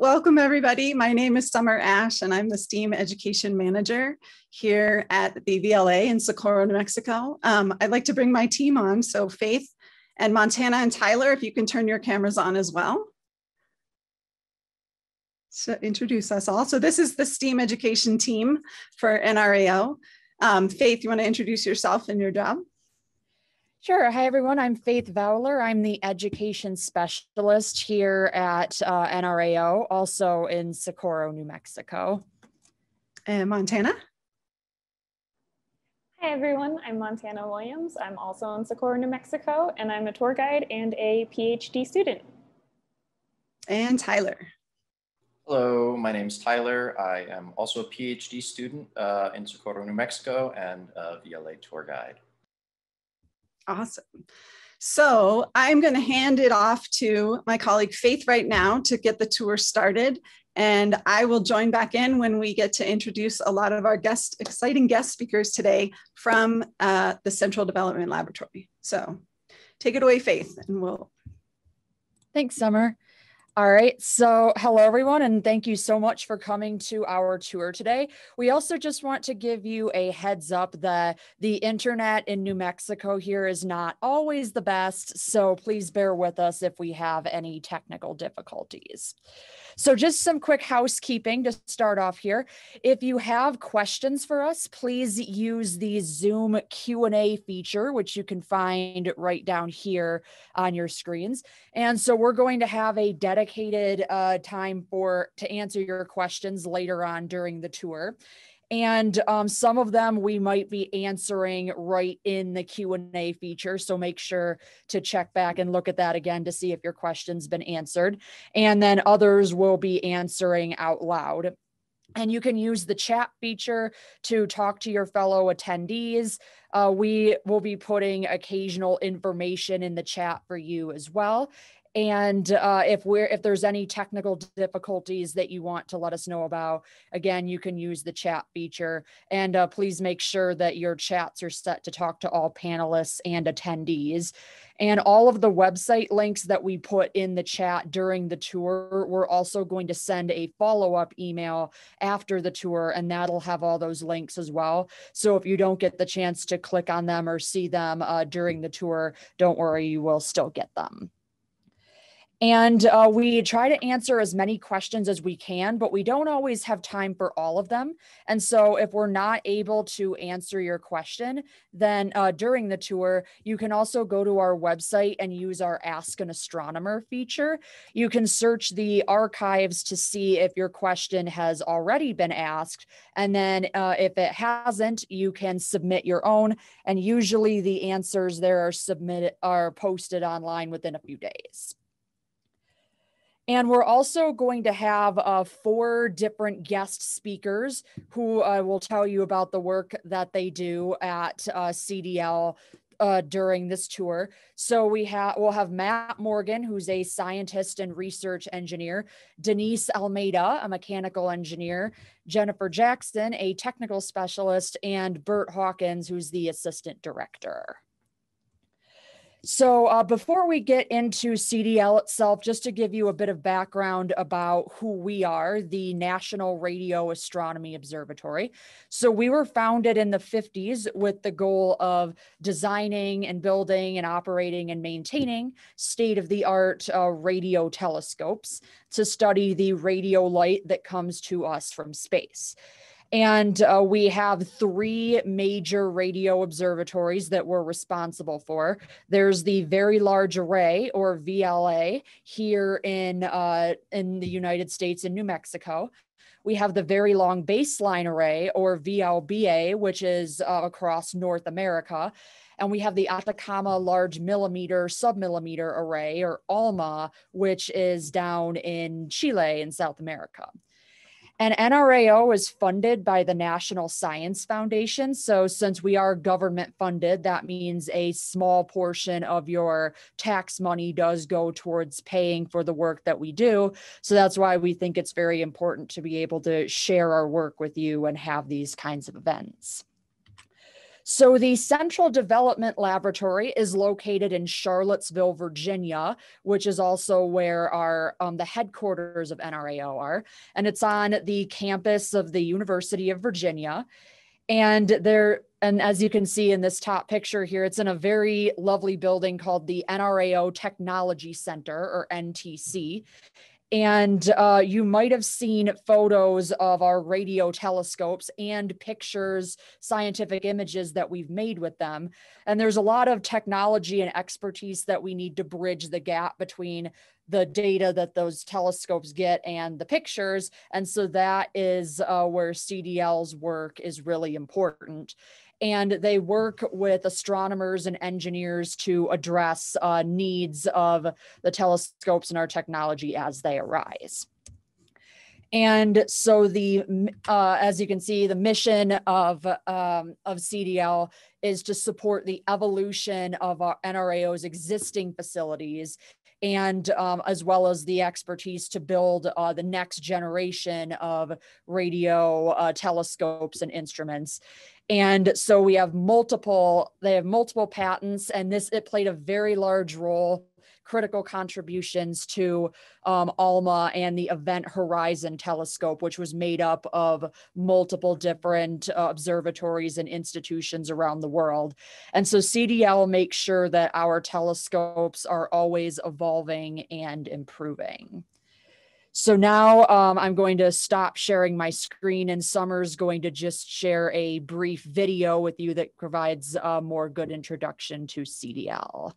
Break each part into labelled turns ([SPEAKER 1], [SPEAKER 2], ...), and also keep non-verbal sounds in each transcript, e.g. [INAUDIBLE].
[SPEAKER 1] Welcome everybody. My name is Summer Ash and I'm the STEAM Education Manager here at the VLA in Socorro, New Mexico. Um, I'd like to bring my team on. So Faith and Montana and Tyler, if you can turn your cameras on as well. So introduce us all. So this is the STEAM education team for NRAO. Um, Faith, you wanna introduce yourself and your job?
[SPEAKER 2] Sure. Hi, everyone. I'm Faith Vowler. I'm the education specialist here at uh, NRAO, also in Socorro, New Mexico.
[SPEAKER 1] And Montana?
[SPEAKER 3] Hi, everyone. I'm Montana Williams. I'm also in Socorro, New Mexico, and I'm a tour guide and a PhD student.
[SPEAKER 1] And Tyler.
[SPEAKER 4] Hello, my name is Tyler. I am also a PhD student uh, in Socorro, New Mexico, and a VLA tour guide.
[SPEAKER 1] Awesome. So I'm going to hand it off to my colleague Faith right now to get the tour started. And I will join back in when we get to introduce a lot of our guest, exciting guest speakers today from uh, the Central Development Laboratory. So take it away, Faith, and we'll.
[SPEAKER 2] Thanks, Summer. All right. So, hello, everyone, and thank you so much for coming to our tour today. We also just want to give you a heads up that the internet in New Mexico here is not always the best. So, please bear with us if we have any technical difficulties. So just some quick housekeeping to start off here. If you have questions for us, please use the Zoom Q&A feature, which you can find right down here on your screens. And so we're going to have a dedicated uh, time for to answer your questions later on during the tour and um, some of them we might be answering right in the q&a feature so make sure to check back and look at that again to see if your question's been answered. And then others will be answering out loud. And you can use the chat feature to talk to your fellow attendees. Uh, we will be putting occasional information in the chat for you as well and uh, if we're if there's any technical difficulties that you want to let us know about again you can use the chat feature. And uh, please make sure that your chats are set to talk to all panelists and attendees. And all of the website links that we put in the chat during the tour we're also going to send a follow-up email after the tour and that'll have all those links as well. So if you don't get the chance to click on them or see them uh, during the tour don't worry you will still get them and uh, we try to answer as many questions as we can, but we don't always have time for all of them. And so, if we're not able to answer your question, then uh, during the tour, you can also go to our website and use our Ask an Astronomer feature. You can search the archives to see if your question has already been asked. And then, uh, if it hasn't, you can submit your own. And usually, the answers there are submitted are posted online within a few days. And we're also going to have uh, four different guest speakers who uh, will tell you about the work that they do at uh, CDL uh, during this tour. So we have we'll have Matt Morgan, who's a scientist and research engineer, Denisse Almeida, a mechanical engineer, Jennifer Jackson, a technical specialist, and Bert Hawkins, who's the assistant director. So, uh, before we get into CDL itself, just to give you a bit of background about who we are, the National Radio Astronomy Observatory. So, we were founded in the 50s with the goal of designing and building and operating and maintaining state of the art uh, radio telescopes to study the radio light that comes to us from space. And uh, we have three major radio observatories that we're responsible for. There's the Very Large Array, or VLA, here in, uh, in the United States in New Mexico. We have the Very Long Baseline Array, or VLBA, which is uh, across North America. And we have the Atacama Large Millimeter Submillimeter Array, or ALMA, which is down in Chile in South America. And NRAO is funded by the National Science Foundation. So, since we are government funded, that means a small portion of your tax money does go towards paying for the work that we do. So, that's why we think it's very important to be able to share our work with you and have these kinds of events. So, the Central Development Laboratory is located in Charlottesville, Virginia, which is also where our um, the headquarters of NRAO are, and it's on the campus of the University of Virginia. And there, and as you can see in this top picture here, it's in a very lovely building called the NRAO Technology Center or NTC. And uh, you might have seen photos of our radio telescopes and pictures, scientific images that we've made with them. And there's a lot of technology and expertise that we need to bridge the gap between the data that those telescopes get and the pictures. And so that is uh, where CDL's work is really important and they work with astronomers and engineers to address uh, needs of the telescopes and our technology as they arise. And so the, uh, as you can see, the mission of, um, of CDL is to support the evolution of our NRAO's existing facilities and um, as well as the expertise to build uh, the next generation of radio uh, telescopes and instruments and so we have multiple they have multiple patents and this it played a very large role critical contributions to um, ALMA and the Event Horizon telescope, which was made up of multiple different uh, observatories and institutions around the world. And so CDL makes sure that our telescopes are always evolving and improving. So now um, I'm going to stop sharing my screen and Summer's going to just share a brief video with you that provides a more good introduction to CDL.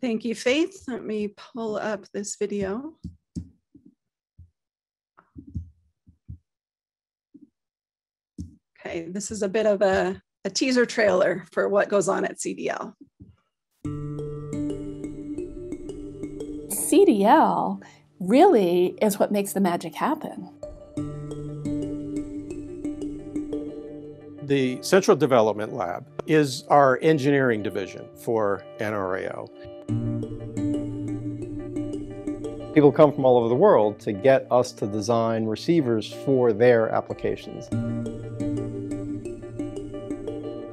[SPEAKER 1] Thank you, Faith. Let me pull up this video. Okay, this is a bit of a, a teaser trailer for what goes on at CDL.
[SPEAKER 5] CDL really is what makes the magic happen.
[SPEAKER 6] The Central Development Lab is our engineering division for NRAO.
[SPEAKER 7] People come from all over the world to get us to design receivers for their applications.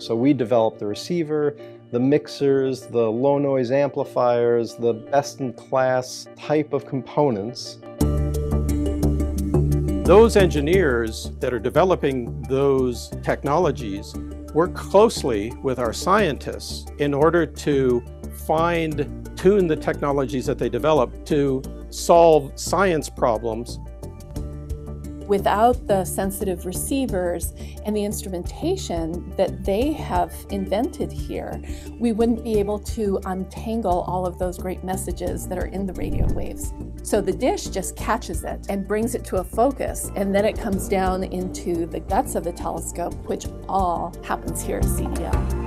[SPEAKER 7] So we develop the receiver, the mixers, the low noise amplifiers, the best in class type of components.
[SPEAKER 6] Those engineers that are developing those technologies work closely with our scientists in order to find, tune the technologies that they develop to solve science problems
[SPEAKER 5] Without the sensitive receivers and the instrumentation that they have invented here, we wouldn't be able to untangle all of those great messages that are in the radio waves. So the dish just catches it and brings it to a focus, and then it comes down into the guts of the telescope, which all happens here at CDL.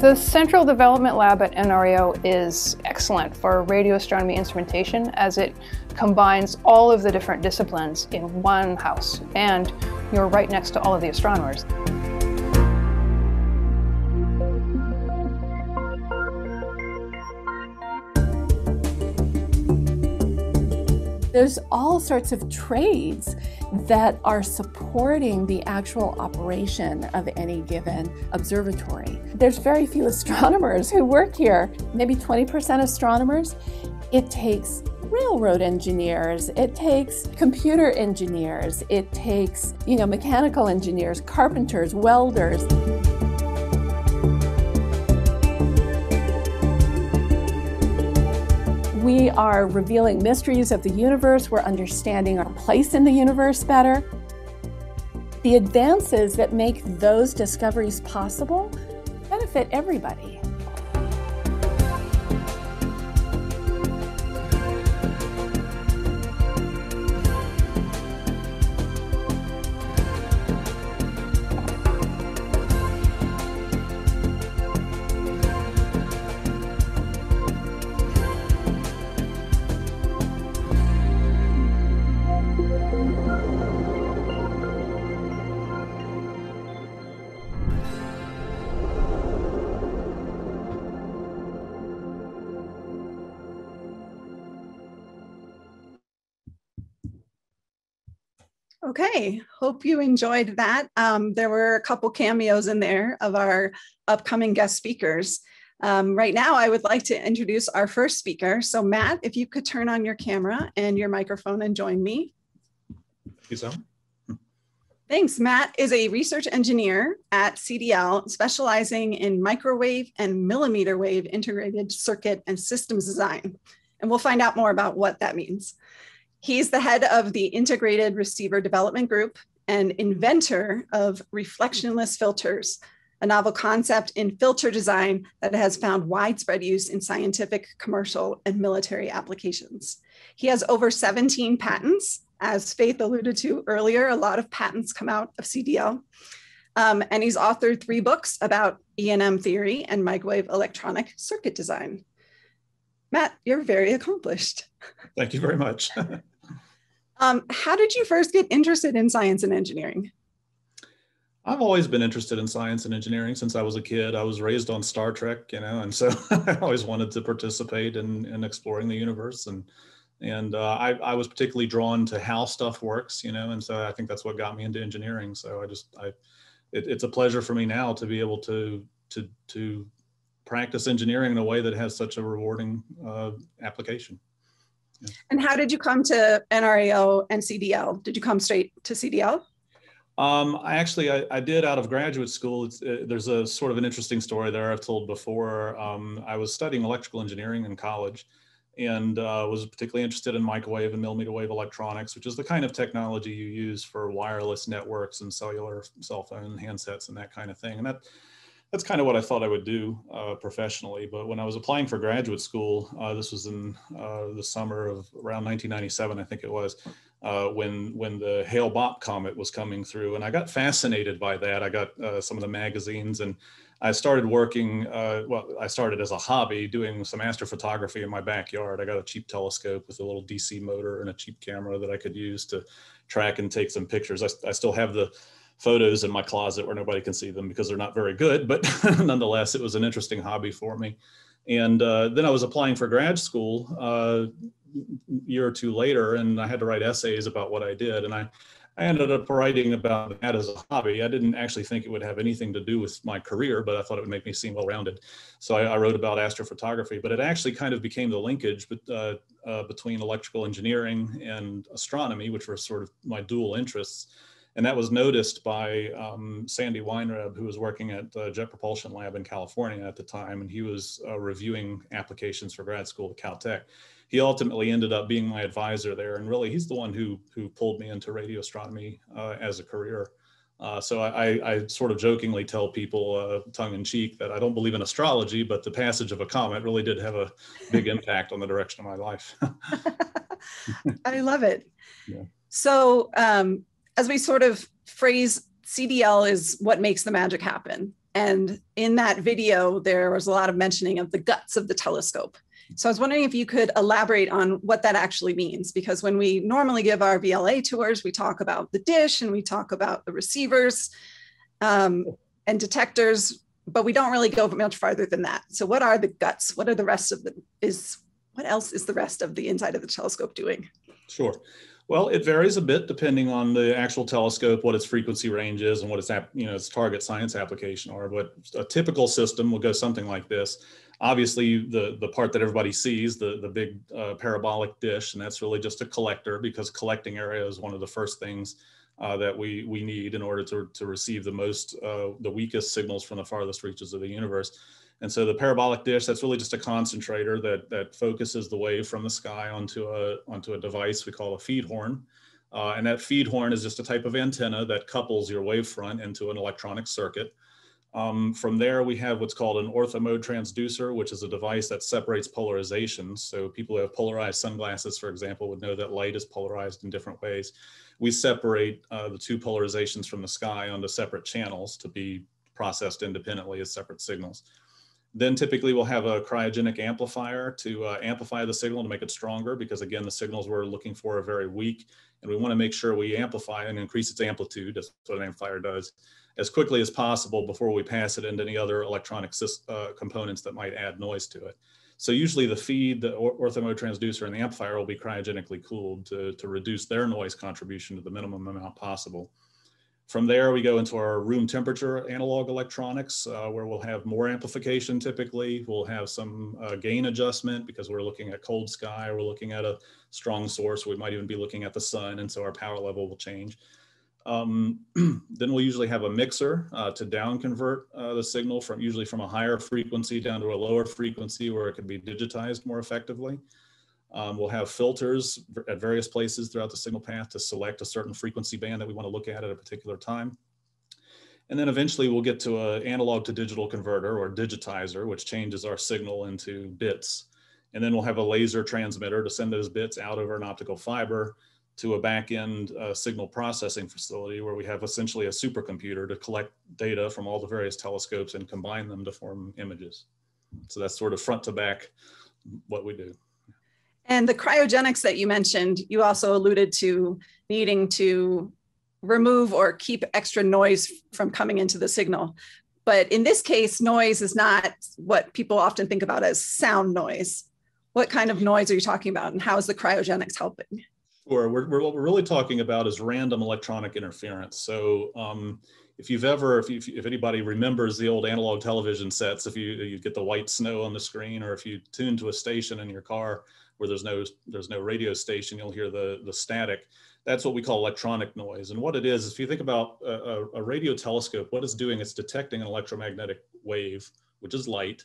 [SPEAKER 8] The Central Development Lab at NRAO is excellent for radio astronomy instrumentation as it combines all of the different disciplines in one house and you're right next to all of the astronomers.
[SPEAKER 5] There's all sorts of trades that are supporting the actual operation of any given observatory. There's very few astronomers who work here, maybe 20% astronomers. It takes railroad engineers, it takes computer engineers, it takes, you know, mechanical engineers, carpenters, welders. We are revealing mysteries of the universe. We're understanding our place in the universe better. The advances that make those discoveries possible benefit everybody.
[SPEAKER 1] Okay, hope you enjoyed that. Um, there were a couple cameos in there of our upcoming guest speakers. Um, right now, I would like to introduce our first speaker. So Matt, if you could turn on your camera and your microphone and join me.
[SPEAKER 9] Thank you, so.
[SPEAKER 1] Thanks. Matt is a research engineer at CDL, specializing in microwave and millimeter wave integrated circuit and systems design. And we'll find out more about what that means. He's the head of the Integrated Receiver Development Group and inventor of reflectionless filters, a novel concept in filter design that has found widespread use in scientific, commercial, and military applications. He has over 17 patents. As Faith alluded to earlier, a lot of patents come out of CDL. Um, and he's authored three books about E&M theory and microwave electronic circuit design. Matt, you're very accomplished.
[SPEAKER 9] Thank you very much. [LAUGHS]
[SPEAKER 1] um, how did you first get interested in science and engineering?
[SPEAKER 9] I've always been interested in science and engineering since I was a kid. I was raised on Star Trek, you know, and so [LAUGHS] I always wanted to participate in, in exploring the universe. And and uh, I, I was particularly drawn to how stuff works, you know, and so I think that's what got me into engineering. So I just I, it, it's a pleasure for me now to be able to to to practice engineering in a way that has such a rewarding uh, application.
[SPEAKER 1] Yeah. And how did you come to NRAO and CDL? Did you come straight to CDL?
[SPEAKER 9] Um, I actually, I, I, did out of graduate school. Uh, there's a sort of an interesting story there I've told before. Um, I was studying electrical engineering in college and uh, was particularly interested in microwave and millimeter wave electronics, which is the kind of technology you use for wireless networks and cellular cell phone handsets and that kind of thing. And that that's kind of what I thought I would do uh, professionally. But when I was applying for graduate school, uh, this was in uh, the summer of around 1997, I think it was, uh, when when the Hale Bopp comet was coming through, and I got fascinated by that. I got uh, some of the magazines, and I started working. Uh, well, I started as a hobby doing some astrophotography in my backyard. I got a cheap telescope with a little DC motor and a cheap camera that I could use to track and take some pictures. I, I still have the photos in my closet where nobody can see them because they're not very good, but [LAUGHS] nonetheless, it was an interesting hobby for me. And uh, then I was applying for grad school uh, year or two later, and I had to write essays about what I did. And I, I ended up writing about that as a hobby. I didn't actually think it would have anything to do with my career, but I thought it would make me seem well-rounded. So I, I wrote about astrophotography, but it actually kind of became the linkage but, uh, uh, between electrical engineering and astronomy, which were sort of my dual interests. And that was noticed by um, Sandy Weinreb, who was working at the Jet Propulsion Lab in California at the time, and he was uh, reviewing applications for grad school at Caltech. He ultimately ended up being my advisor there, and really, he's the one who who pulled me into radio astronomy uh, as a career. Uh, so I, I, sort of jokingly tell people, uh, tongue in cheek, that I don't believe in astrology, but the passage of a comet really did have a big [LAUGHS] impact on the direction of my life. [LAUGHS]
[SPEAKER 1] I love it. Yeah. So um, as we sort of phrase CDL is what makes the magic happen. And in that video, there was a lot of mentioning of the guts of the telescope. So I was wondering if you could elaborate on what that actually means, because when we normally give our VLA tours, we talk about the dish and we talk about the receivers um, and detectors, but we don't really go much farther than that. So what are the guts? What are the rest of the, is, what else is the rest of the inside of the telescope doing?
[SPEAKER 9] Sure. Well, it varies a bit depending on the actual telescope, what its frequency range is, and what its you know its target science application are. But a typical system will go something like this. Obviously, the the part that everybody sees, the the big uh, parabolic dish, and that's really just a collector because collecting area is one of the first things uh, that we we need in order to to receive the most uh, the weakest signals from the farthest reaches of the universe. And so the parabolic dish, that's really just a concentrator that, that focuses the wave from the sky onto a, onto a device we call a feed horn. Uh, and that feed horn is just a type of antenna that couples your wavefront into an electronic circuit. Um, from there, we have what's called an orthomode transducer, which is a device that separates polarizations. So people who have polarized sunglasses, for example, would know that light is polarized in different ways. We separate uh, the two polarizations from the sky onto separate channels to be processed independently as separate signals. Then typically we'll have a cryogenic amplifier to uh, amplify the signal to make it stronger because again, the signals we're looking for are very weak and we wanna make sure we amplify and increase its amplitude, that's what an amplifier does. as quickly as possible before we pass it into any other electronic uh, components that might add noise to it. So usually the feed, the ortho mode transducer and the amplifier will be cryogenically cooled to, to reduce their noise contribution to the minimum amount possible. From there, we go into our room temperature analog electronics, uh, where we'll have more amplification typically. We'll have some uh, gain adjustment because we're looking at cold sky, we're looking at a strong source, we might even be looking at the sun, and so our power level will change. Um, [CLEARS THROAT] then we'll usually have a mixer uh, to down convert uh, the signal from usually from a higher frequency down to a lower frequency where it can be digitized more effectively. Um, we'll have filters at various places throughout the signal path to select a certain frequency band that we want to look at at a particular time. And then eventually we'll get to an analog to digital converter or digitizer, which changes our signal into bits. And then we'll have a laser transmitter to send those bits out over an optical fiber to a back-end uh, signal processing facility where we have essentially a supercomputer to collect data from all the various telescopes and combine them to form images. So that's sort of front to back what we do.
[SPEAKER 1] And the cryogenics that you mentioned, you also alluded to needing to remove or keep extra noise from coming into the signal. But in this case, noise is not what people often think about as sound noise. What kind of noise are you talking about, and how is the cryogenics helping?
[SPEAKER 9] Sure. We're, we're, what we're really talking about is random electronic interference. So, um, if you've ever, if, you, if anybody remembers the old analog television sets, if you you get the white snow on the screen, or if you tune to a station in your car, where there's no there's no radio station, you'll hear the the static. That's what we call electronic noise. And what it is, if you think about a, a radio telescope, what it's doing, it's detecting an electromagnetic wave, which is light,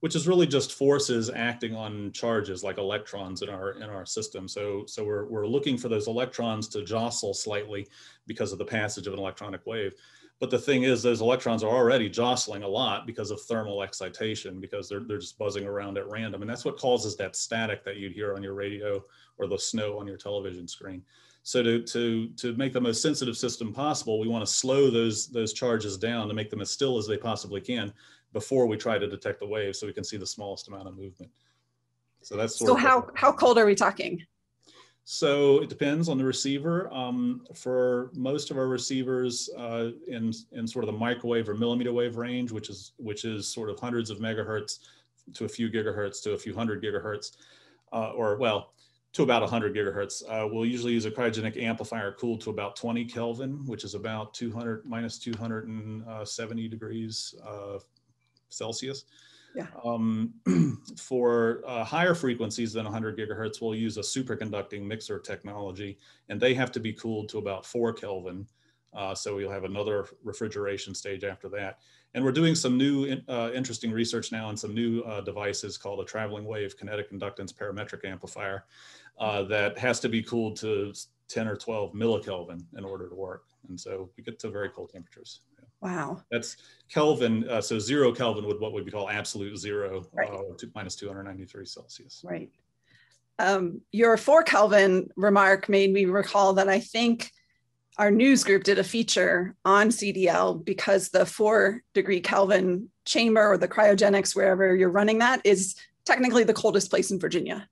[SPEAKER 9] which is really just forces acting on charges like electrons in our in our system. So so we're we're looking for those electrons to jostle slightly because of the passage of an electronic wave. But the thing is, those electrons are already jostling a lot because of thermal excitation, because they're, they're just buzzing around at random. And that's what causes that static that you'd hear on your radio or the snow on your television screen. So to, to, to make the most sensitive system possible, we want to slow those, those charges down to make them as still as they possibly can before we try to detect the wave so we can see the smallest amount of movement. So that's
[SPEAKER 1] so how, how cold are we talking?
[SPEAKER 9] So it depends on the receiver. Um, for most of our receivers uh, in, in sort of the microwave or millimeter wave range, which is, which is sort of hundreds of megahertz to a few gigahertz to a few hundred gigahertz, uh, or well, to about 100 gigahertz. Uh, we'll usually use a cryogenic amplifier cooled to about 20 Kelvin, which is about 200 minus 270 degrees uh, Celsius.
[SPEAKER 1] Yeah.
[SPEAKER 9] Um, [CLEARS THROAT] for uh, higher frequencies than 100 gigahertz, we'll use a superconducting mixer technology, and they have to be cooled to about 4 Kelvin. Uh, so we'll have another refrigeration stage after that. And we're doing some new uh, interesting research now on some new uh, devices called a traveling wave kinetic inductance parametric amplifier uh, that has to be cooled to 10 or 12 millikelvin in order to work. And so we get to very cold temperatures.
[SPEAKER 1] Wow.
[SPEAKER 9] That's Kelvin. Uh, so zero Kelvin would what would call absolute zero,
[SPEAKER 1] right.
[SPEAKER 9] uh, two, minus 293 Celsius.
[SPEAKER 1] Right. Um, your four Kelvin remark made me recall that I think our news group did a feature on CDL because the four degree Kelvin chamber or the cryogenics, wherever you're running that, is technically the coldest place in Virginia.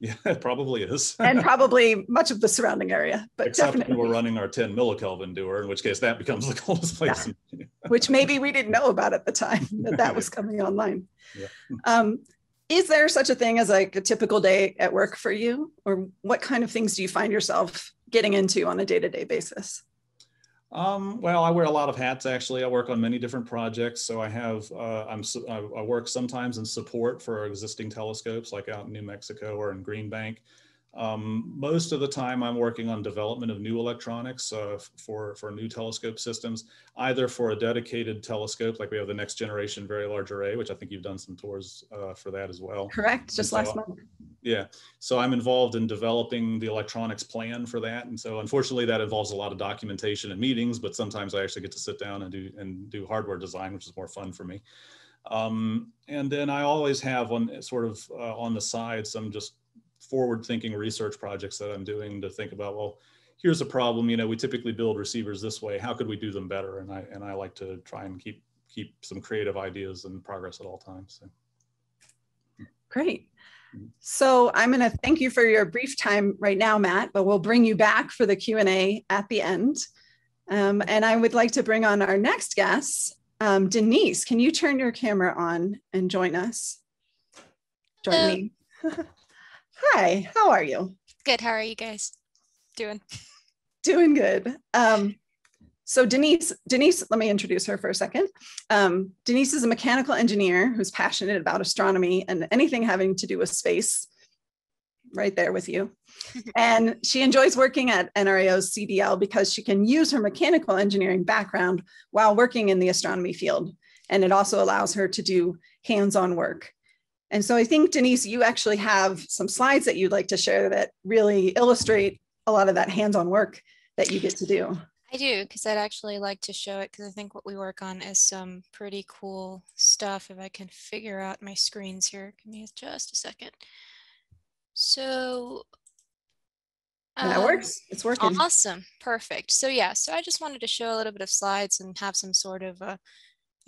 [SPEAKER 9] Yeah, [LAUGHS] it probably is.
[SPEAKER 1] and [LAUGHS] probably much of the surrounding area, but
[SPEAKER 9] Except
[SPEAKER 1] definitely.
[SPEAKER 9] we're running our 10 millikelvin doer, in which case that becomes the [LAUGHS] coldest place.
[SPEAKER 1] Yeah. which maybe we didn't know about at the time that that was coming online.
[SPEAKER 9] Yeah.
[SPEAKER 1] Um, is there such a thing as like a typical day at work for you? Or what kind of things do you find yourself getting into on a day-to-day basis?
[SPEAKER 9] Um, well, I wear a lot of hats actually. I work on many different projects. So I have, uh, I'm, I work sometimes in support for existing telescopes like out in New Mexico or in Green Bank. Um, most of the time I'm working on development of new electronics uh, for, for new telescope systems, either for a dedicated telescope, like we have the next generation very large array, which I think you've done some tours uh, for that as well.
[SPEAKER 1] Correct, just last month.
[SPEAKER 9] Yeah, so I'm involved in developing the electronics plan for that. And so unfortunately that involves a lot of documentation and meetings, but sometimes I actually get to sit down and do, and do hardware design, which is more fun for me. Um, and then I always have on sort of uh, on the side some just forward thinking research projects that I'm doing to think about, well, here's a problem, you know, we typically build receivers this way. How could we do them better? And I, and I like to try and keep, keep some creative ideas in progress at all times. So.
[SPEAKER 1] Great. Mm-hmm. So I'm going to thank you for your brief time right now, Matt, but we'll bring you back for the Q&A at the end. Um, and I would like to bring on our next guest, um, Denisse. Can you turn your camera on and join us? Join
[SPEAKER 10] Hello.
[SPEAKER 1] me. [LAUGHS] Hi, how are you?
[SPEAKER 10] Good. How are you guys doing?
[SPEAKER 1] Doing good. Um, so Denisse, Denisse, let me introduce her for a second. Um, Denisse is a mechanical engineer who's passionate about astronomy and anything having to do with space. Right there with you. [LAUGHS] and she enjoys working at NRAO's CDL because she can use her mechanical engineering background while working in the astronomy field. And it also allows her to do hands-on work. And so I think Denisse, you actually have some slides that you'd like to share that really illustrate a lot of that hands-on work that you get to do.
[SPEAKER 10] I do, because I'd actually like to show it, because I think what we work on is some pretty cool stuff. If I can figure out my screens here, give me just a second. So
[SPEAKER 1] And that
[SPEAKER 10] um,
[SPEAKER 1] works. It's working.
[SPEAKER 10] Awesome. Perfect. So yeah, so I just wanted to show a little bit of slides and have some sort of a,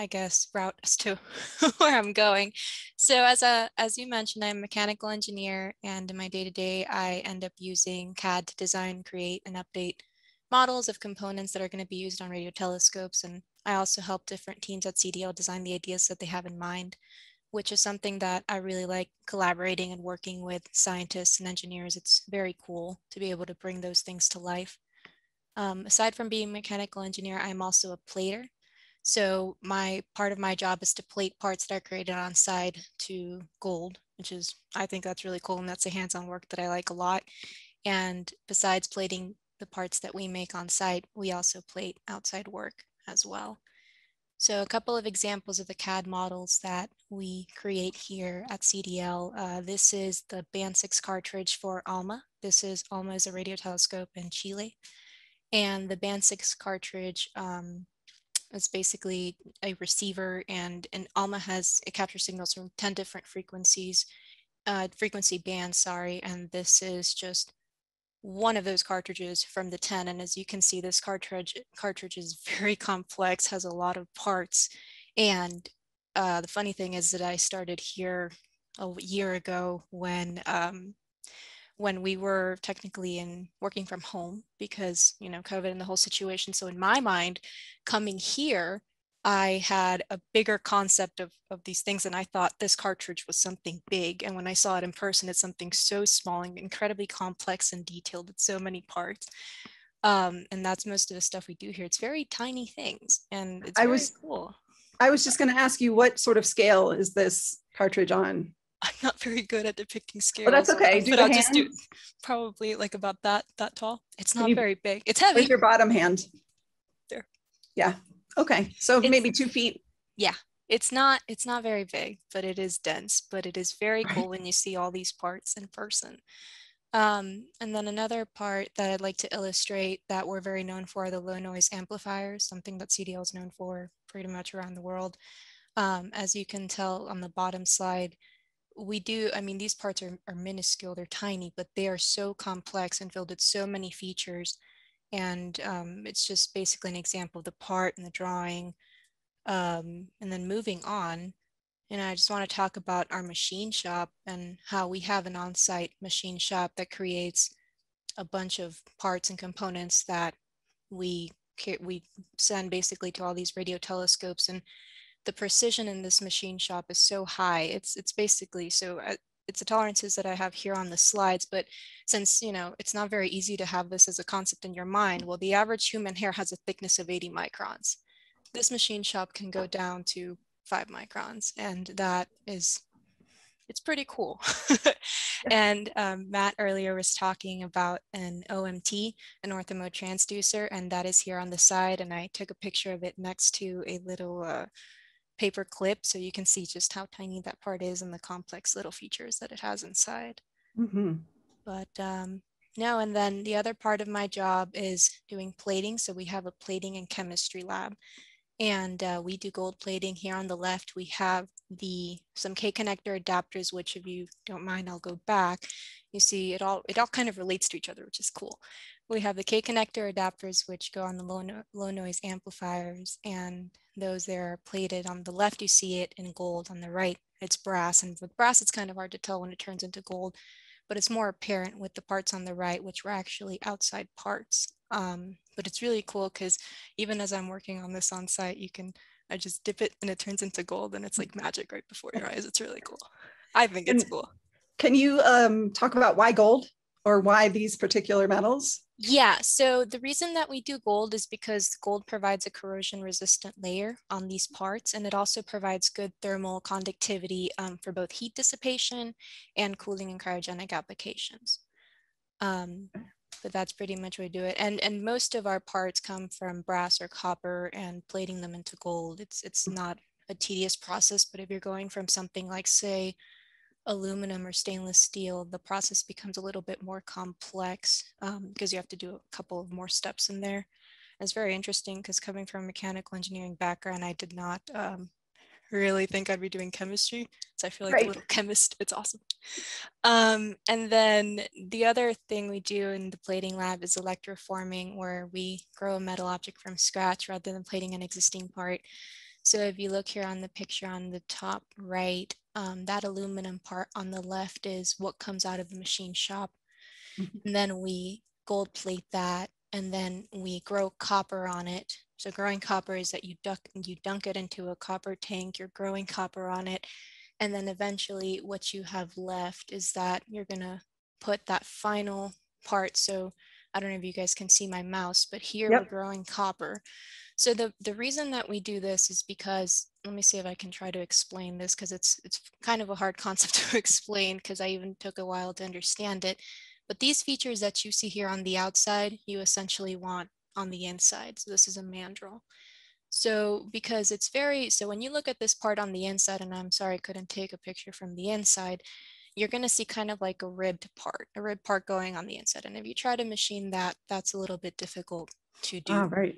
[SPEAKER 10] I guess, route as to [LAUGHS] where I'm going. So as a as you mentioned, I'm a mechanical engineer and in my day-to-day I end up using CAD to design, create, and update models of components that are going to be used on radio telescopes. And I also help different teams at CDL design the ideas that they have in mind, which is something that I really like collaborating and working with scientists and engineers. It's very cool to be able to bring those things to life. Um, aside from being a mechanical engineer, I'm also a plater. So my part of my job is to plate parts that are created on site to gold, which is, I think that's really cool. And that's a hands-on work that I like a lot. And besides plating the parts that we make on site, we also plate outside work as well. So a couple of examples of the CAD models that we create here at CDL. Uh, this is the Band 6 cartridge for ALMA. This is ALMA is a radio telescope in Chile. And the Band 6 cartridge um, is basically a receiver and, and ALMA has, it captures signals from 10 different frequencies, uh, frequency bands, sorry. And this is just one of those cartridges from the 10 and as you can see this cartridge cartridge is [LAUGHS] very complex has a lot of parts and uh, the funny thing is that I started here a year ago when um, when we were technically in working from home because you know COVID and the whole situation so in my mind coming here I had a bigger concept of, of these things and I thought this cartridge was something big. And when I saw it in person, it's something so small and incredibly complex and detailed. with so many parts. Um, and that's most of the stuff we do here. It's very tiny things and it's
[SPEAKER 1] I
[SPEAKER 10] very
[SPEAKER 1] was-
[SPEAKER 10] cool.
[SPEAKER 1] I was just going to ask you what sort of scale is this cartridge on? [LAUGHS]
[SPEAKER 10] Not very good at depicting scales.
[SPEAKER 1] Oh, that's okay. Do
[SPEAKER 10] but I'll just do probably like about that that tall. It's not very big. It's heavy.
[SPEAKER 1] With your bottom hand.
[SPEAKER 10] There.
[SPEAKER 1] Yeah. Okay. So
[SPEAKER 10] It's-
[SPEAKER 1] maybe two feet. Yeah.
[SPEAKER 10] It's not it's not very big but it is dense but it is very
[SPEAKER 1] Right.
[SPEAKER 10] cool when you see all these parts in person um, and then another part that i'd like to illustrate that we're very known for are the low noise amplifiers something that cdl is known for pretty much around the world um, as you can tell on the bottom slide we do i mean these parts are, are minuscule they're tiny but they are so complex and filled with so many features. And um, it's just basically an example of the part and the drawing um, and then moving on, and I just want to talk about our machine shop and how we have an on-site machine shop that creates a bunch of parts and components that we we send basically to all these radio telescopes and the precision in this machine shop is so high it's it's basically so uh, it's the tolerances that I have here on the slides but since you know it's not very easy to have this as a concept in your mind well the average human hair has a thickness of 80 microns. This machine shop can go down to five microns and that is it's pretty cool. [LAUGHS] And um, matt earlier was talking about an omt an orthomode transducer and that is here on the side and i took a picture of it next to a little uh, paper clip so you can see just how tiny that part is and the complex little features that it has inside
[SPEAKER 1] Mhm.
[SPEAKER 10] but um, no, and then the other part of my job is doing plating. So we have a plating and chemistry lab, and uh, we do gold plating. Here on the left, we have the some K connector adapters, which if you don't mind, I'll go back. You see, it all it all kind of relates to each other, which is cool. We have the K connector adapters, which go on the low, no, low noise amplifiers, and those there are plated. On the left, you see it in gold. On the right, it's brass, and with brass, it's kind of hard to tell when it turns into gold but it's more apparent with the parts on the right, which were actually outside parts. Um, but it's really cool because even as I'm working on this on site, you can, I just dip it and it turns into gold and it's like magic right before your eyes. It's really cool. I think it's cool.
[SPEAKER 1] Can you um, talk about why gold or why these particular metals?
[SPEAKER 10] Yeah, so the reason that we do gold is because gold provides a corrosion resistant layer on these parts, and it also provides good thermal conductivity um, for both heat dissipation and cooling and cryogenic applications. Um, but that's pretty much what we do it. And, and most of our parts come from brass or copper and plating them into gold. It's, it's not a tedious process, but if you're going from something like say, aluminum or stainless steel, the process becomes a little bit more complex because you have to do a couple of more steps in there. And it's very interesting because coming from a mechanical engineering background, I did not um, really think I'd be doing chemistry. So I feel like
[SPEAKER 1] Right.
[SPEAKER 10] a little [LAUGHS] chemist. It's awesome. Um, and then the other thing we do in the plating lab is electroforming, where we grow a metal object from scratch rather than plating an existing part. So if you look here on the picture on the top right, um, that aluminum part on the left is what comes out of the machine shop.
[SPEAKER 1] Mhm.
[SPEAKER 10] And then we gold plate that and then we grow copper on it. So growing copper is that you duck you dunk it into a copper tank, you're growing copper on it. And then eventually what you have left is that you're gonna put that final part. So I don't know if you guys can see my mouse, but here
[SPEAKER 1] Yep.
[SPEAKER 10] we're growing copper. So the, the reason that we do this is because, let me see if I can try to explain this because it's, it's kind of a hard [LAUGHS] concept to explain because I even took a while to understand it. But these features that you see here on the outside, you essentially want on the inside. So this is a mandrel. So because it's very, so when you look at this part on the inside, and I'm sorry I couldn't take a picture from the inside, you're going to see kind of like a ribbed part, a ribbed part going on the inside. And if you try to machine that, that's a little bit difficult to do.
[SPEAKER 1] Ah, right.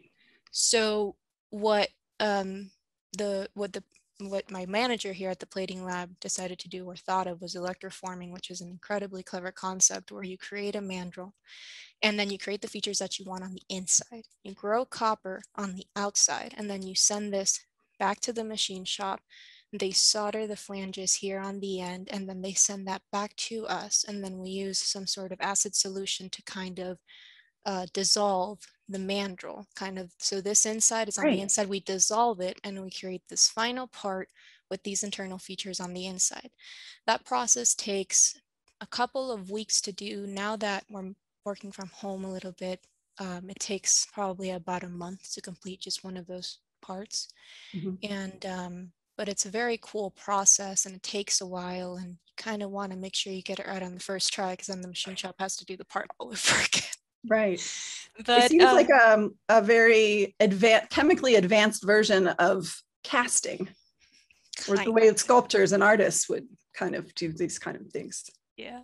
[SPEAKER 10] So what um, the what the what my manager here at the plating lab decided to do or thought of was electroforming, which is an incredibly clever concept where you create a mandrel and then you create the features that you want on the inside. You grow copper on the outside and then you send this back to the machine shop. They solder the flanges here on the end and then they send that back to us. And then we use some sort of acid solution to kind of uh, dissolve the mandrel kind of. So this inside is on
[SPEAKER 1] Right.
[SPEAKER 10] the inside, we dissolve it and we create this final part with these internal features on the inside. That process takes a couple of weeks to do. Now that we're working from home a little bit, um, it takes probably about a month to complete just one of those parts.
[SPEAKER 1] Mhm.
[SPEAKER 10] And, um, but it's a very cool process and it takes a while and you kind of want to make sure you get it right on the first try because then the machine shop has to do the part all [LAUGHS] over again.
[SPEAKER 1] Right.
[SPEAKER 10] But
[SPEAKER 1] it seems
[SPEAKER 10] um,
[SPEAKER 1] like um, a very advanced, chemically advanced version of casting, or the way that sculptors and artists would kind of do these kind of things.
[SPEAKER 10] Yeah.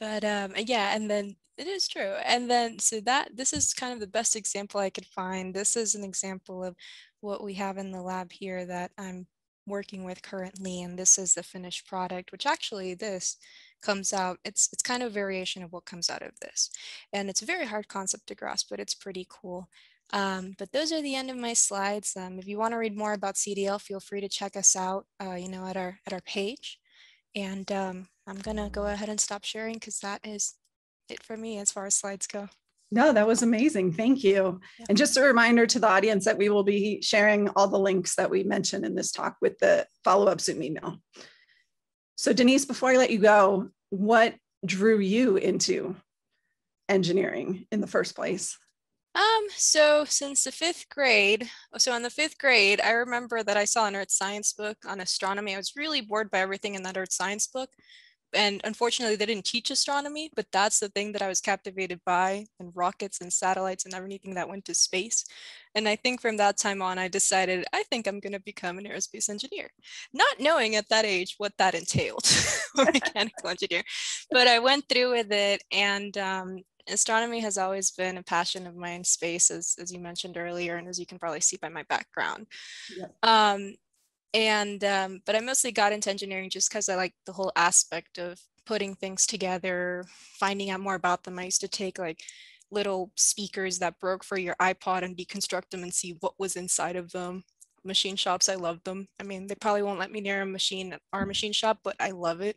[SPEAKER 10] But um yeah, and then it is true. And then so that this is kind of the best example I could find. This is an example of what we have in the lab here that I'm working with currently. And this is the finished product, which actually this comes out. It's it's kind of a variation of what comes out of this. And it's a very hard concept to grasp, but it's pretty cool. Um, but those are the end of my slides. Um, if you want to read more about CDL, feel free to check us out, uh, you know, at our at our page. And um, I'm gonna go ahead and stop sharing because that is it for me as far as slides go.
[SPEAKER 1] No, that was amazing. Thank you.
[SPEAKER 10] Yeah.
[SPEAKER 1] And just a reminder to the audience that we will be sharing all the links that we mentioned in this talk with the follow-up Zoom email. So Denisse, before I let you go, what drew you into engineering in the first place?
[SPEAKER 10] Um, so since the fifth grade, so in the fifth grade, I remember that I saw an earth science book on astronomy. I was really bored by everything in that earth science book. And unfortunately, they didn't teach astronomy, but that's the thing that I was captivated by and rockets and satellites and everything that went to space. And I think from that time on, I decided I think I'm going to become an aerospace engineer, not knowing at that age what that entailed, [LAUGHS] or mechanical [LAUGHS] engineer. But I went through with it and um, astronomy has always been a passion of mine space as, as you mentioned earlier and as you can probably see by my background
[SPEAKER 1] Yep.
[SPEAKER 10] um, and um, but i mostly got into engineering just because i like the whole aspect of putting things together finding out more about them i used to take like little speakers that broke for your ipod and deconstruct them and see what was inside of them machine shops. I love them. I mean, they probably won't let me near a machine, our machine shop, but I love it.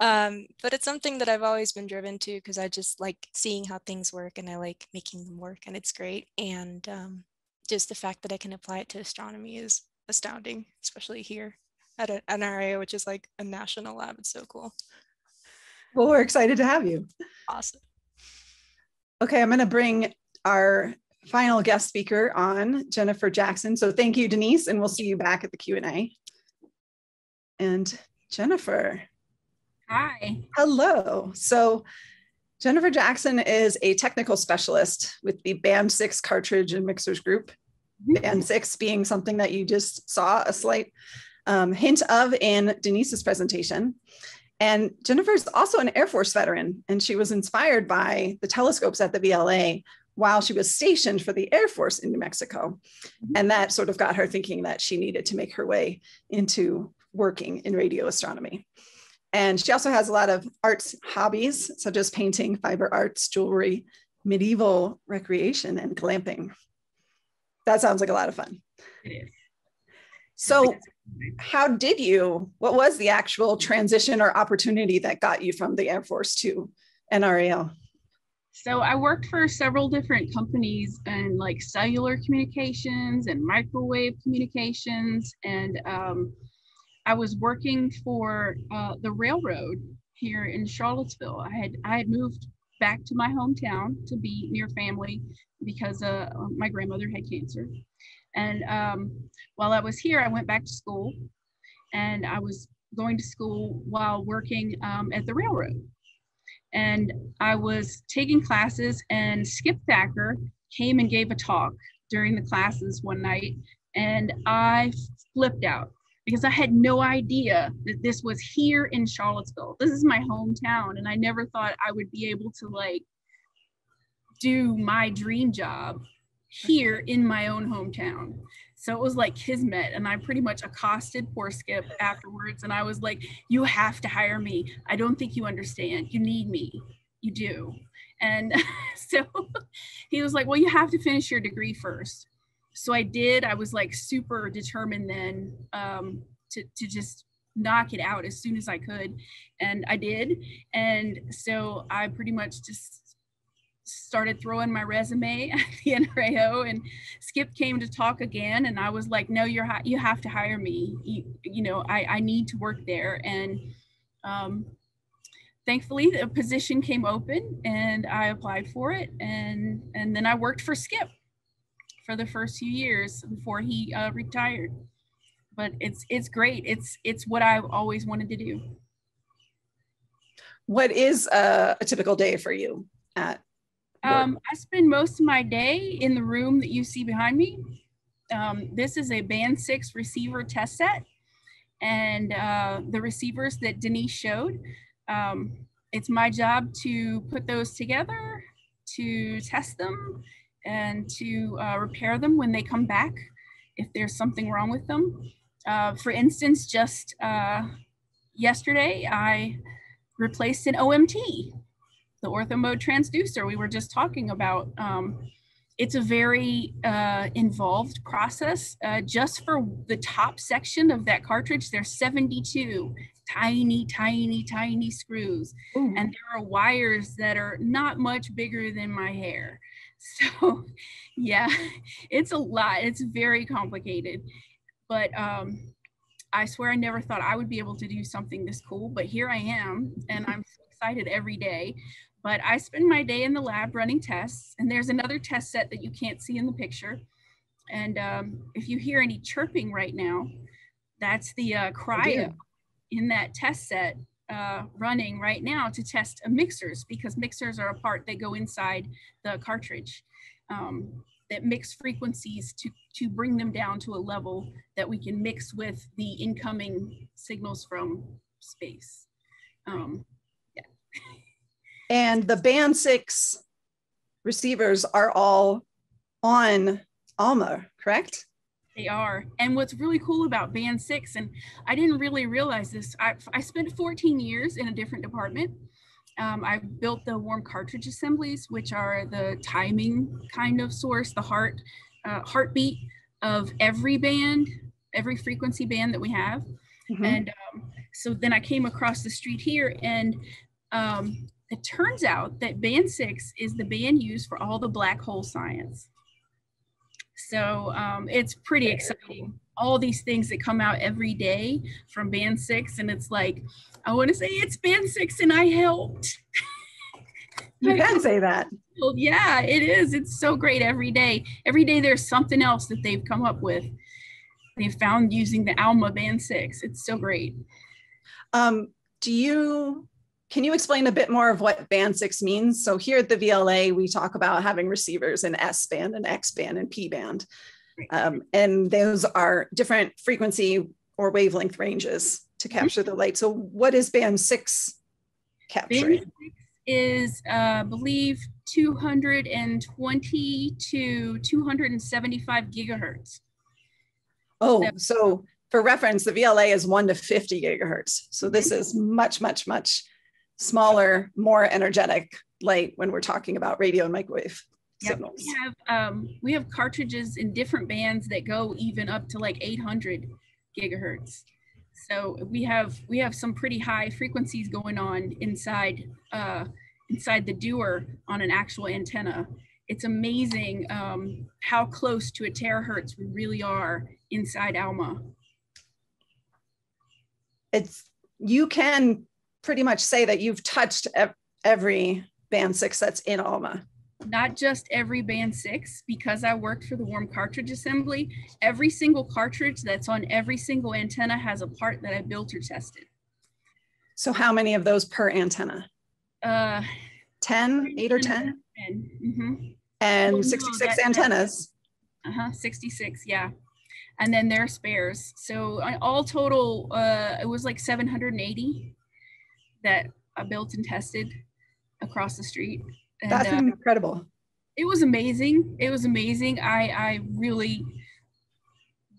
[SPEAKER 10] Um, but it's something that I've always been driven to because I just like seeing how things work and I like making them work and it's great. And um, just the fact that I can apply it to astronomy is astounding, especially here at a, an area which is like a national lab. It's so cool.
[SPEAKER 1] Well, we're excited to have you.
[SPEAKER 10] Awesome.
[SPEAKER 1] Okay, I'm going to bring our final guest speaker on, Jennifer Jackson. So thank you, Denisse, and we'll see you back at the Q&A. And Jennifer.
[SPEAKER 11] Hi.
[SPEAKER 1] Hello. So Jennifer Jackson is a technical specialist with the Band 6 cartridge and mixers group. Band 6 being something that you just saw a slight um, hint of in Denisse's presentation. And Jennifer is also an Air Force veteran, and she was inspired by the telescopes at the VLA while she was stationed for the Air Force in New Mexico. Mm-hmm. And that sort of got her thinking that she needed to make her way into working in radio astronomy. And she also has a lot of arts hobbies, such as painting, fiber arts, jewelry, medieval recreation, and glamping. That sounds like a lot of fun. It is. So, how did you, what was the actual transition or opportunity that got you from the Air Force to NRAO?
[SPEAKER 11] So I worked for several different companies and like cellular communications and microwave communications. And um, I was working for uh, the railroad here in Charlottesville. I had I had moved back to my hometown to be near family because uh, my grandmother had cancer. And um, while I was here, I went back to school and I was going to school while working um, at the railroad and I was taking classes, and Skip Thacker came and gave a talk during the classes one night, and I flipped out because I had no idea that this was here in Charlottesville. This is my hometown, and I never thought I would be able to like do my dream job here in my own hometown. So it was like kismet. And I pretty much accosted poor Skip afterwards. And I was like, You have to hire me. I don't think you understand. You need me. You do. And [LAUGHS] so he was like, Well, you have to finish your degree first. So I did. I was like super determined then um, to, to just knock it out as soon as I could. And I did. And so I pretty much just started throwing my resume [LAUGHS] at the NRAO and Skip came to talk again and I was like no you're you have to hire me. You, you know I, I need to work there. And um, thankfully the position came open and I applied for it and and then I worked for Skip for the first few years before he uh, retired. But it's it's great. It's it's what I've always wanted to do.
[SPEAKER 1] What is a, a typical day for you at
[SPEAKER 11] um, I spend most of my day in the room that you see behind me. Um, this is a band six receiver test set and uh, the receivers that Denisse showed. Um, it's my job to put those together, to test them, and to uh, repair them when they come back if there's something wrong with them. Uh, for instance, just uh, yesterday, I replaced an OMT the orthomode transducer we were just talking about. Um, it's a very uh, involved process. Uh, just for the top section of that cartridge, there's 72 tiny, tiny, tiny screws. Ooh. And there are wires that are not much bigger than my hair. [LAUGHS] So yeah, it's a lot. It's very complicated. But um, I swear I never thought I would be able to do something this cool, but here I am, and [LAUGHS] I'm so excited every day. But I spend my day in the lab running tests, and there's another test set that you can't see in the picture. And um, if you hear any chirping right now, that's the uh, cryo in that test set uh, running right now to test mixers because mixers are a part that go inside the cartridge um, that mix frequencies to, to bring them down to a level that we can mix with the incoming signals from space. Um,
[SPEAKER 1] and the band six receivers are all on ALMA, correct?
[SPEAKER 11] They are. And what's really cool about band six, and I didn't really realize this, I, I spent 14 years in a different department. Um, I built the warm cartridge assemblies, which are the timing kind of source, the heart, uh, heartbeat of every band, every frequency band that we have.
[SPEAKER 1] Mhm.
[SPEAKER 11] And um, so then I came across the street here, and um, it turns out that band six is the band used for all the black hole science. So um, it's pretty exciting. All these things that come out every day from band six, and it's like, I want to say it's band six, and I helped. [LAUGHS]
[SPEAKER 1] You can say that.
[SPEAKER 11] Well, yeah, it is. It's so great every day. Every day there's something else that they've come up with. They've found using the ALMA Band 6. It's so great.
[SPEAKER 1] Um, do you can you explain a bit more of what band six means? So here at the VLA, we talk about having receivers in S band and X band and P band. Um, and those are different frequency or wavelength ranges to capture the light. So what is band six capturing?
[SPEAKER 11] Band 6 is, uh, believe, 220 to 275 gigahertz.
[SPEAKER 1] Oh, so for reference, the VLA is one to 50 gigahertz. So this is much, much, much smaller, more energetic light when we're talking about radio and microwave
[SPEAKER 11] Yep,
[SPEAKER 1] signals.
[SPEAKER 11] we have um, we have cartridges in different bands that go even up to like 800 gigahertz. So we have we have some pretty high frequencies going on inside uh, inside the dewar on an actual antenna. It's amazing um, how close to a terahertz we really are inside ALMA.
[SPEAKER 1] It's you can pretty much say that you've touched every band six that's in ALMA.
[SPEAKER 11] not just every band six because i worked for the warm cartridge assembly every single cartridge that's on every single antenna has a part that i built or tested
[SPEAKER 1] So how many of those per antenna?
[SPEAKER 11] uh
[SPEAKER 1] 10, 8 or 10?
[SPEAKER 11] and, mhm.
[SPEAKER 1] And
[SPEAKER 11] Oh,
[SPEAKER 1] 66
[SPEAKER 11] that-
[SPEAKER 1] antennas.
[SPEAKER 11] uh-huh 66 yeah and then there are spares so uh, all total uh it was like 780 that i built and tested across the street and,
[SPEAKER 1] That's
[SPEAKER 11] uh,
[SPEAKER 1] incredible.
[SPEAKER 11] it was amazing. It was amazing. I I really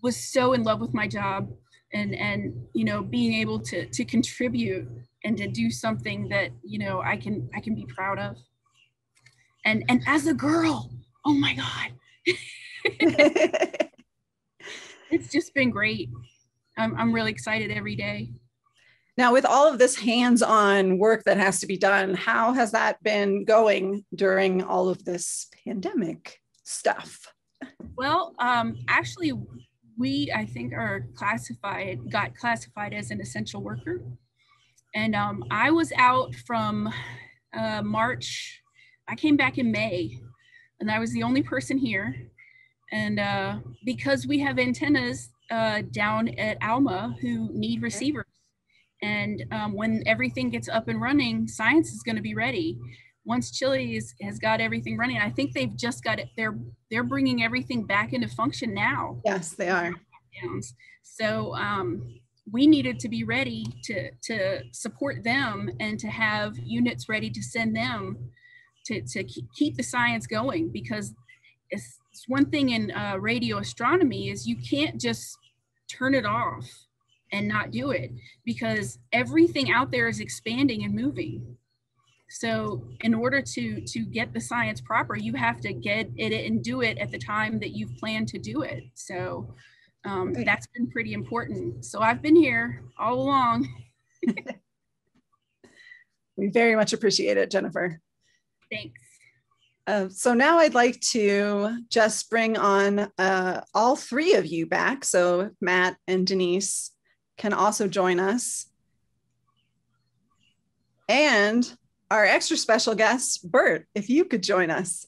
[SPEAKER 11] was so in love with my job and and you know being able to to contribute and to do something that you know I can I can be proud of. And and as a girl, oh my god. [LAUGHS] it's just been great. I'm I'm really excited every day.
[SPEAKER 1] Now, with all of this hands on work that has to be done, how has that been going during all of this pandemic stuff?
[SPEAKER 11] Well, um, actually, we I think are classified got classified as an essential worker, and um, I was out from uh, March. I came back in May, and I was the only person here. And uh, because we have antennas uh, down at ALMA who need receivers, and um, when everything gets up and running, science is going to be ready. Once Chile's has got everything running, I think they've just got it. They're they're bringing everything back into function now.
[SPEAKER 1] Yes, they are.
[SPEAKER 11] So um, we needed to be ready to to support them and to have units ready to send them to to keep, keep the science going because it's, it's one thing in uh, radio astronomy is you can't just turn it off and not do it because everything out there is expanding and moving. So in order to to get the science proper, you have to get it and do it at the time that you've planned to do it. So um, that's been pretty important. So I've been here all along. [LAUGHS]
[SPEAKER 1] We very much appreciate it, Jennifer.
[SPEAKER 11] Thanks.
[SPEAKER 1] Uh, so now I'd like to just bring on uh, all three of you back. So Matt and Denisse can also join us. And our extra special guest, Bert, if you could join us.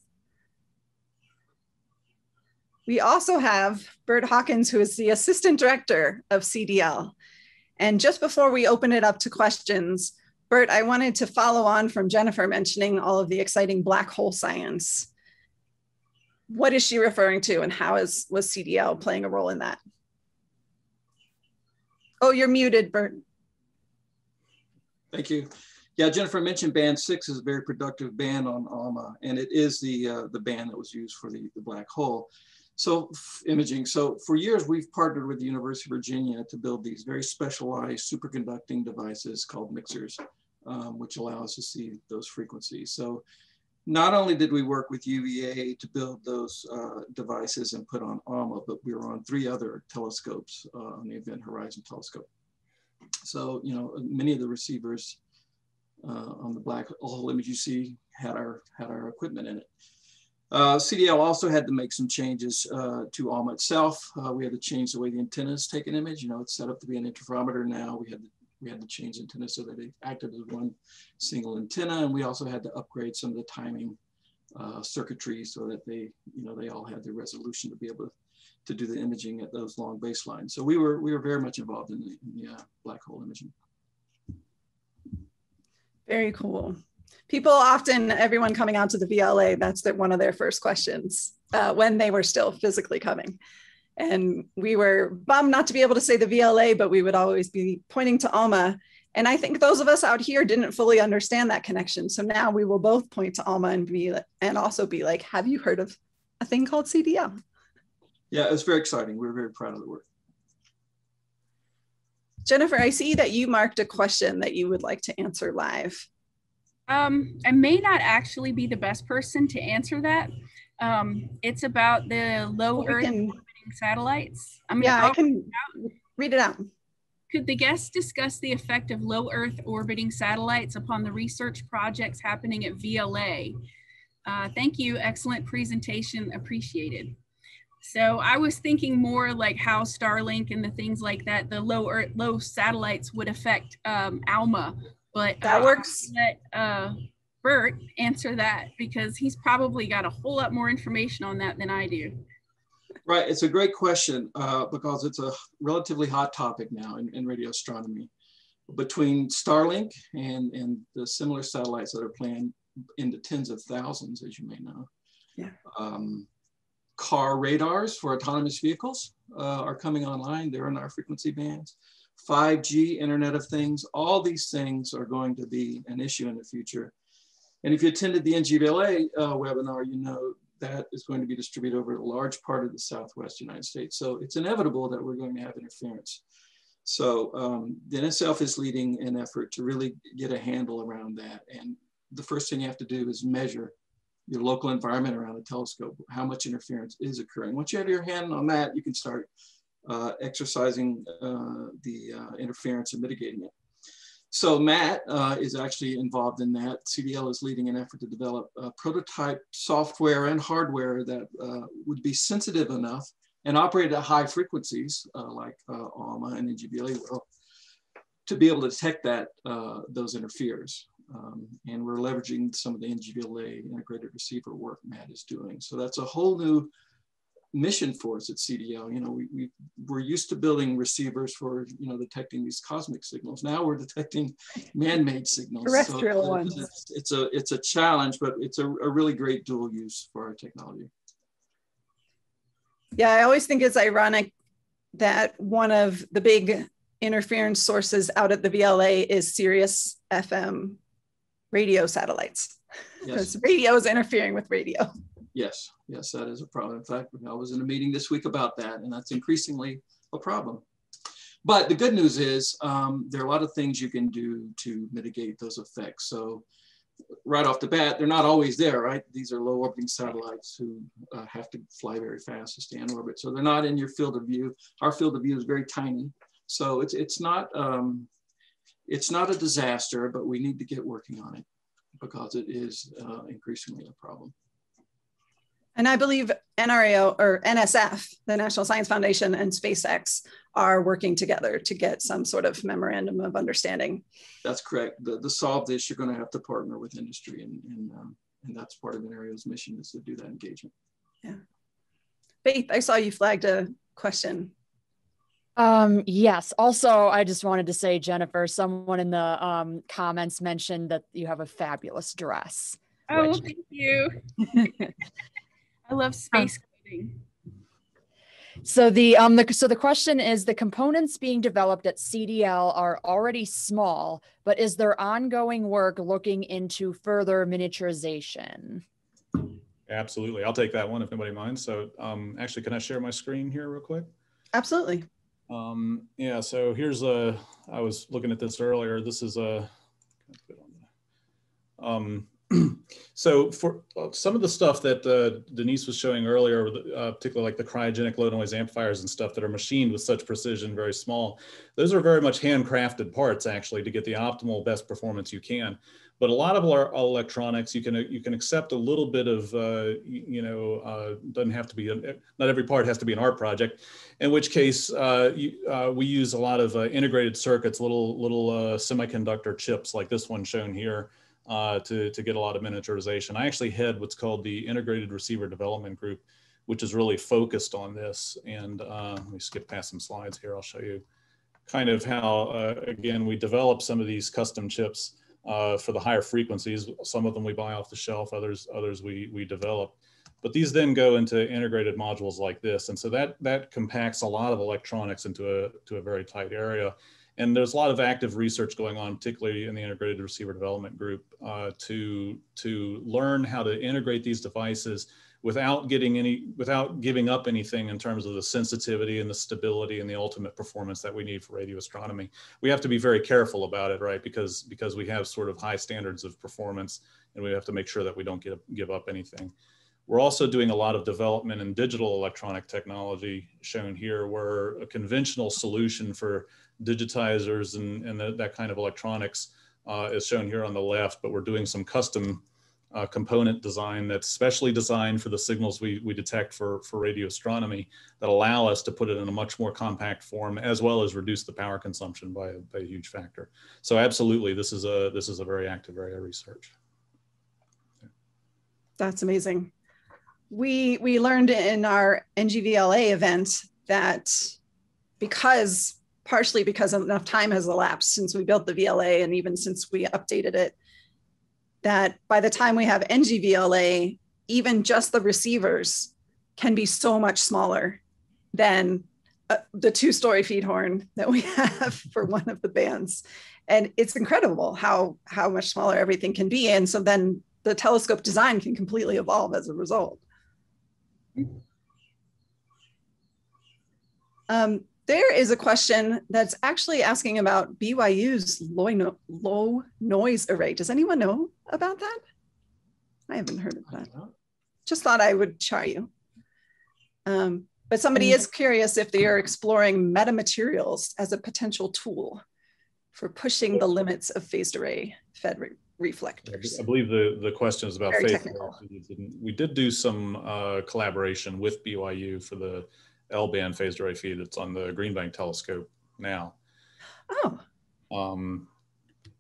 [SPEAKER 1] We also have Bert Hawkins, who is the Assistant Director of CDL. And just before we open it up to questions, Bert, I wanted to follow on from Jennifer mentioning all of the exciting black hole science. What is she referring to and how is was CDL playing a role in that? Oh, you're muted, Bert.
[SPEAKER 12] Thank you. Yeah, Jennifer mentioned band six is a very productive band on ALMA, and it is the uh, the band that was used for the, the black hole. So imaging. So for years, we've partnered with the University of Virginia to build these very specialized superconducting devices called mixers, um, which allow us to see those frequencies. So not only did we work with UVA to build those uh, devices and put on ALMA, but we were on three other telescopes uh, on the Event Horizon Telescope. So, you know, many of the receivers uh, on the black hole image you see had our, had our equipment in it. Uh, CDL also had to make some changes uh, to ALMA itself. Uh, we had to change the way the antennas take an image. You know, it's set up to be an interferometer now. We had to, we had to change antennas so that it acted as one single antenna. And we also had to upgrade some of the timing uh, circuitry so that they, you know, they all had the resolution to be able to, to do the imaging at those long baselines. So we were, we were very much involved in the, in the uh, black hole imaging.
[SPEAKER 1] Very cool people often, everyone coming out to the VLA, that's the, one of their first questions uh, when they were still physically coming. And we were bummed not to be able to say the VLA, but we would always be pointing to ALMA. And I think those of us out here didn't fully understand that connection. So now we will both point to ALMA and be and also be like, have you heard of a thing called CDL?
[SPEAKER 12] Yeah, it was very exciting. We were very proud of the work.
[SPEAKER 1] Jennifer, I see that you marked a question that you would like to answer live.
[SPEAKER 11] Um, I may not actually be the best person to answer that. Um, it's about the low well, Earth can, orbiting satellites.
[SPEAKER 1] I'm yeah, I can read it out.
[SPEAKER 11] Could the guests discuss the effect of low Earth orbiting satellites upon the research projects happening at VLA? Uh, thank you. Excellent presentation. Appreciated. So I was thinking more like how Starlink and the things like that, the low Earth, low satellites would affect um, ALMA but
[SPEAKER 1] that works.
[SPEAKER 11] Let uh, Bert answer that because he's probably got a whole lot more information on that than I do.
[SPEAKER 12] Right, it's a great question uh, because it's a relatively hot topic now in, in radio astronomy. Between Starlink and, and the similar satellites that are planned into tens of thousands, as you may know.
[SPEAKER 1] Yeah.
[SPEAKER 12] Um, car radars for autonomous vehicles uh, are coming online. They're in our frequency bands. 5G, Internet of Things, all these things are going to be an issue in the future. And if you attended the NGVLA uh, webinar, you know that is going to be distributed over a large part of the Southwest United States. So it's inevitable that we're going to have interference. So um, the NSF is leading an effort to really get a handle around that. And the first thing you have to do is measure your local environment around the telescope, how much interference is occurring. Once you have your hand on that, you can start uh, exercising uh, the uh, interference and mitigating it. So Matt uh, is actually involved in that. CDL is leading an effort to develop prototype software and hardware that uh, would be sensitive enough and operate at high frequencies like ALMA and NGVLA will to be able to detect that those interferes. Um, and we're leveraging some of the NGVLA integrated receiver work Matt is doing. So that's a whole new mission for us at CDL. You know, we, we, we're used to building receivers for, you know, detecting these cosmic signals. Now we're detecting man-made signals.
[SPEAKER 1] Terrestrial so ones.
[SPEAKER 12] It's, it's, a, it's a challenge, but it's a, a really great dual use for our technology.
[SPEAKER 1] Yeah, I always think it's ironic that one of the big interference sources out at the VLA is Sirius XM radio satellites. Because yes. radio is interfering with radio.
[SPEAKER 12] Yes, yes, that is a problem. In fact, I was in a meeting this week about that, and that's increasingly a problem. But the good news is um, there are a lot of things you can do to mitigate those effects. So right off the bat, they're not always there, right? These are low orbiting satellites who uh, have to fly very fast to stay in orbit. So they're not in your field of view. Our field of view is very tiny. So it's, it's, not, um, it's not a disaster, but we need to get working on it because it is uh, increasingly a problem.
[SPEAKER 1] And I believe NRAO or NSF, the National Science Foundation, and SpaceX are working together to get some sort of memorandum of understanding.
[SPEAKER 12] That's correct. The, to solve this, you're going to have to partner with industry, and, and, um, and that's part of NRAO's mission is to do that engagement.
[SPEAKER 1] Yeah. Faith, I saw you flagged a question.
[SPEAKER 2] Um, yes. Also, I just wanted to say, Jennifer, someone in the um, comments mentioned that you have a fabulous dress.
[SPEAKER 11] Oh, which... thank you. [LAUGHS] I love space coding.
[SPEAKER 2] So the um the so the question is the components being developed at CDL are already small, but is there ongoing work looking into further miniaturization?
[SPEAKER 9] Absolutely, I'll take that one if nobody minds. So um, actually, can I share my screen here real quick?
[SPEAKER 1] Absolutely.
[SPEAKER 9] Um, yeah. So here's a. I was looking at this earlier. This is a. Um, [CLEARS THROAT] so for uh, some of the stuff that uh, Denisse was showing earlier, uh, particularly like the cryogenic low noise amplifiers and stuff that are machined with such precision, very small, those are very much handcrafted parts actually to get the optimal best performance you can. But a lot of our electronics, you can you can accept a little bit of uh, you know uh, doesn't have to be not every part has to be an art project. In which case, uh, you, we use a lot of integrated circuits, little little semiconductor chips like this one shown here uh, to, to get a lot of miniaturization. I actually head what's called the Integrated Receiver Development Group, which is really focused on this. And uh, let me skip past some slides here. I'll show you kind of how, uh, again, we develop some of these custom chips uh, for the higher frequencies. Some of them we buy off the shelf, others, others we, we develop. But these then go into integrated modules like this. And so that, that compacts a lot of electronics into a, to a very tight area. And there's a lot of active research going on, particularly in the integrated receiver development group, uh, to to learn how to integrate these devices without getting any without giving up anything in terms of the sensitivity and the stability and the ultimate performance that we need for radio astronomy. We have to be very careful about it, right? Because because we have sort of high standards of performance, and we have to make sure that we don't get, give up anything. We're also doing a lot of development in digital electronic technology shown here, where a conventional solution for digitizers and, and the, that kind of electronics uh, is shown here on the left, but we're doing some custom uh, component design that's specially designed for the signals we, we detect for, for radio astronomy that allow us to put it in a much more compact form as well as reduce the power consumption by a, by a huge factor. So absolutely, this is a, this is a very active area of research.
[SPEAKER 1] That's amazing. We, we learned in our NGVLA event that because partially because enough time has elapsed since we built the VLA and even since we updated it, that by the time we have NGVLA, even just the receivers can be so much smaller than uh, the two-story feed horn that we [LAUGHS] have for one of the bands. And it's incredible how, how much smaller everything can be. And so then the telescope design can completely evolve as a result. Um, there is a question that's actually asking about BYU's low, no, low noise array. Does anyone know about that? I haven't heard of that. Just thought I would try you. Um, but somebody is curious if they are exploring metamaterials as a potential tool for pushing the limits of phased array fed re reflectors.
[SPEAKER 9] I believe the, the question is about phased We did do some uh, collaboration with BYU for the L-band phased array feed that's on the Green Bank telescope now.
[SPEAKER 1] Oh.
[SPEAKER 9] Um,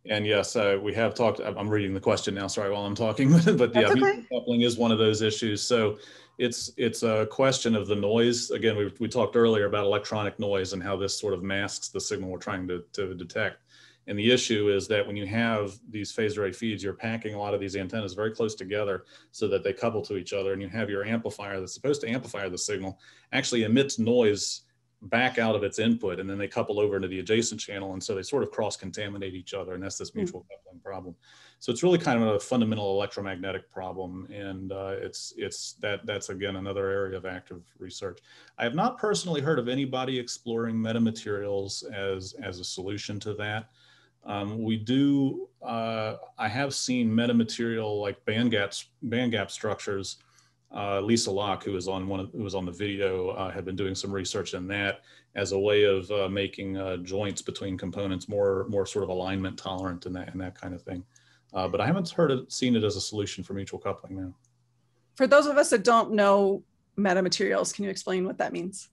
[SPEAKER 9] and yes, uh, we have talked, I'm reading the question now, sorry, while I'm talking, [LAUGHS] but yeah, okay. coupling is one of those issues. So it's it's a question of the noise. Again, we, we talked earlier about electronic noise and how this sort of masks the signal we're trying to, to detect. And the issue is that when you have these phased array feeds, you're packing a lot of these antennas very close together so that they couple to each other. And you have your amplifier that's supposed to amplify the signal actually emits noise back out of its input and then they couple over into the adjacent channel and so they sort of cross contaminate each other and that's this hmm. mutual mm. coupling problem so it's really kind of a fundamental electromagnetic problem and uh, it's it's that that's again another area of active research i have not personally heard of anybody exploring metamaterials as as a solution to that um, we do, uh, I have seen metamaterial like band gaps, band gap structures. Uh, Lisa Locke, who was on one of, who was on the video, uh, had been doing some research in that as a way of uh, making uh, joints between components more, more sort of alignment tolerant and that, and that kind of thing. Uh, but I haven't heard it, seen it as a solution for mutual coupling now.
[SPEAKER 1] For those of us that don't know metamaterials, can you explain what that means?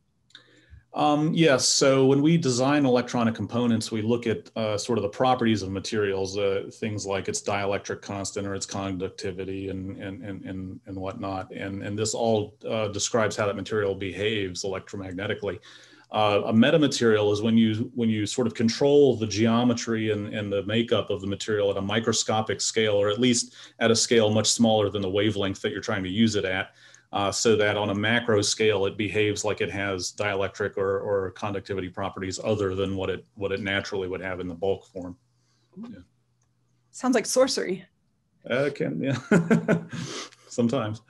[SPEAKER 9] Um, yes. So when we design electronic components, we look at uh, sort of the properties of materials, uh, things like its dielectric constant or its conductivity and and and and, and whatnot. And and this all uh, describes how that material behaves electromagnetically. Uh, a metamaterial is when you when you sort of control the geometry and, and the makeup of the material at a microscopic scale, or at least at a scale much smaller than the wavelength that you're trying to use it at uh, so that on a macro scale it behaves like it has dielectric or, or conductivity properties other than what it what it naturally would have in the bulk form.
[SPEAKER 1] Yeah. Sounds like sorcery.
[SPEAKER 9] Uh, can yeah. [LAUGHS] Sometimes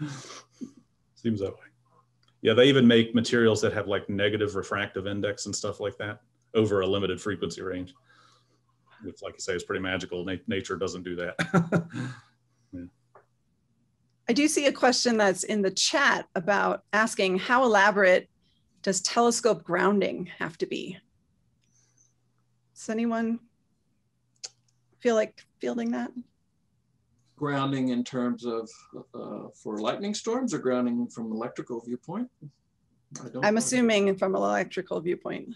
[SPEAKER 9] seems that way. Yeah, they even make materials that have like negative refractive index and stuff like that over a limited frequency range, which, like you say, is pretty magical. Na nature doesn't do that. [LAUGHS] yeah.
[SPEAKER 1] I do see a question that's in the chat about asking how elaborate does telescope grounding have to be? Does anyone feel like fielding that?
[SPEAKER 12] Grounding in terms of uh, for lightning storms or grounding from electrical viewpoint?
[SPEAKER 1] I don't I'm know. assuming from an electrical viewpoint.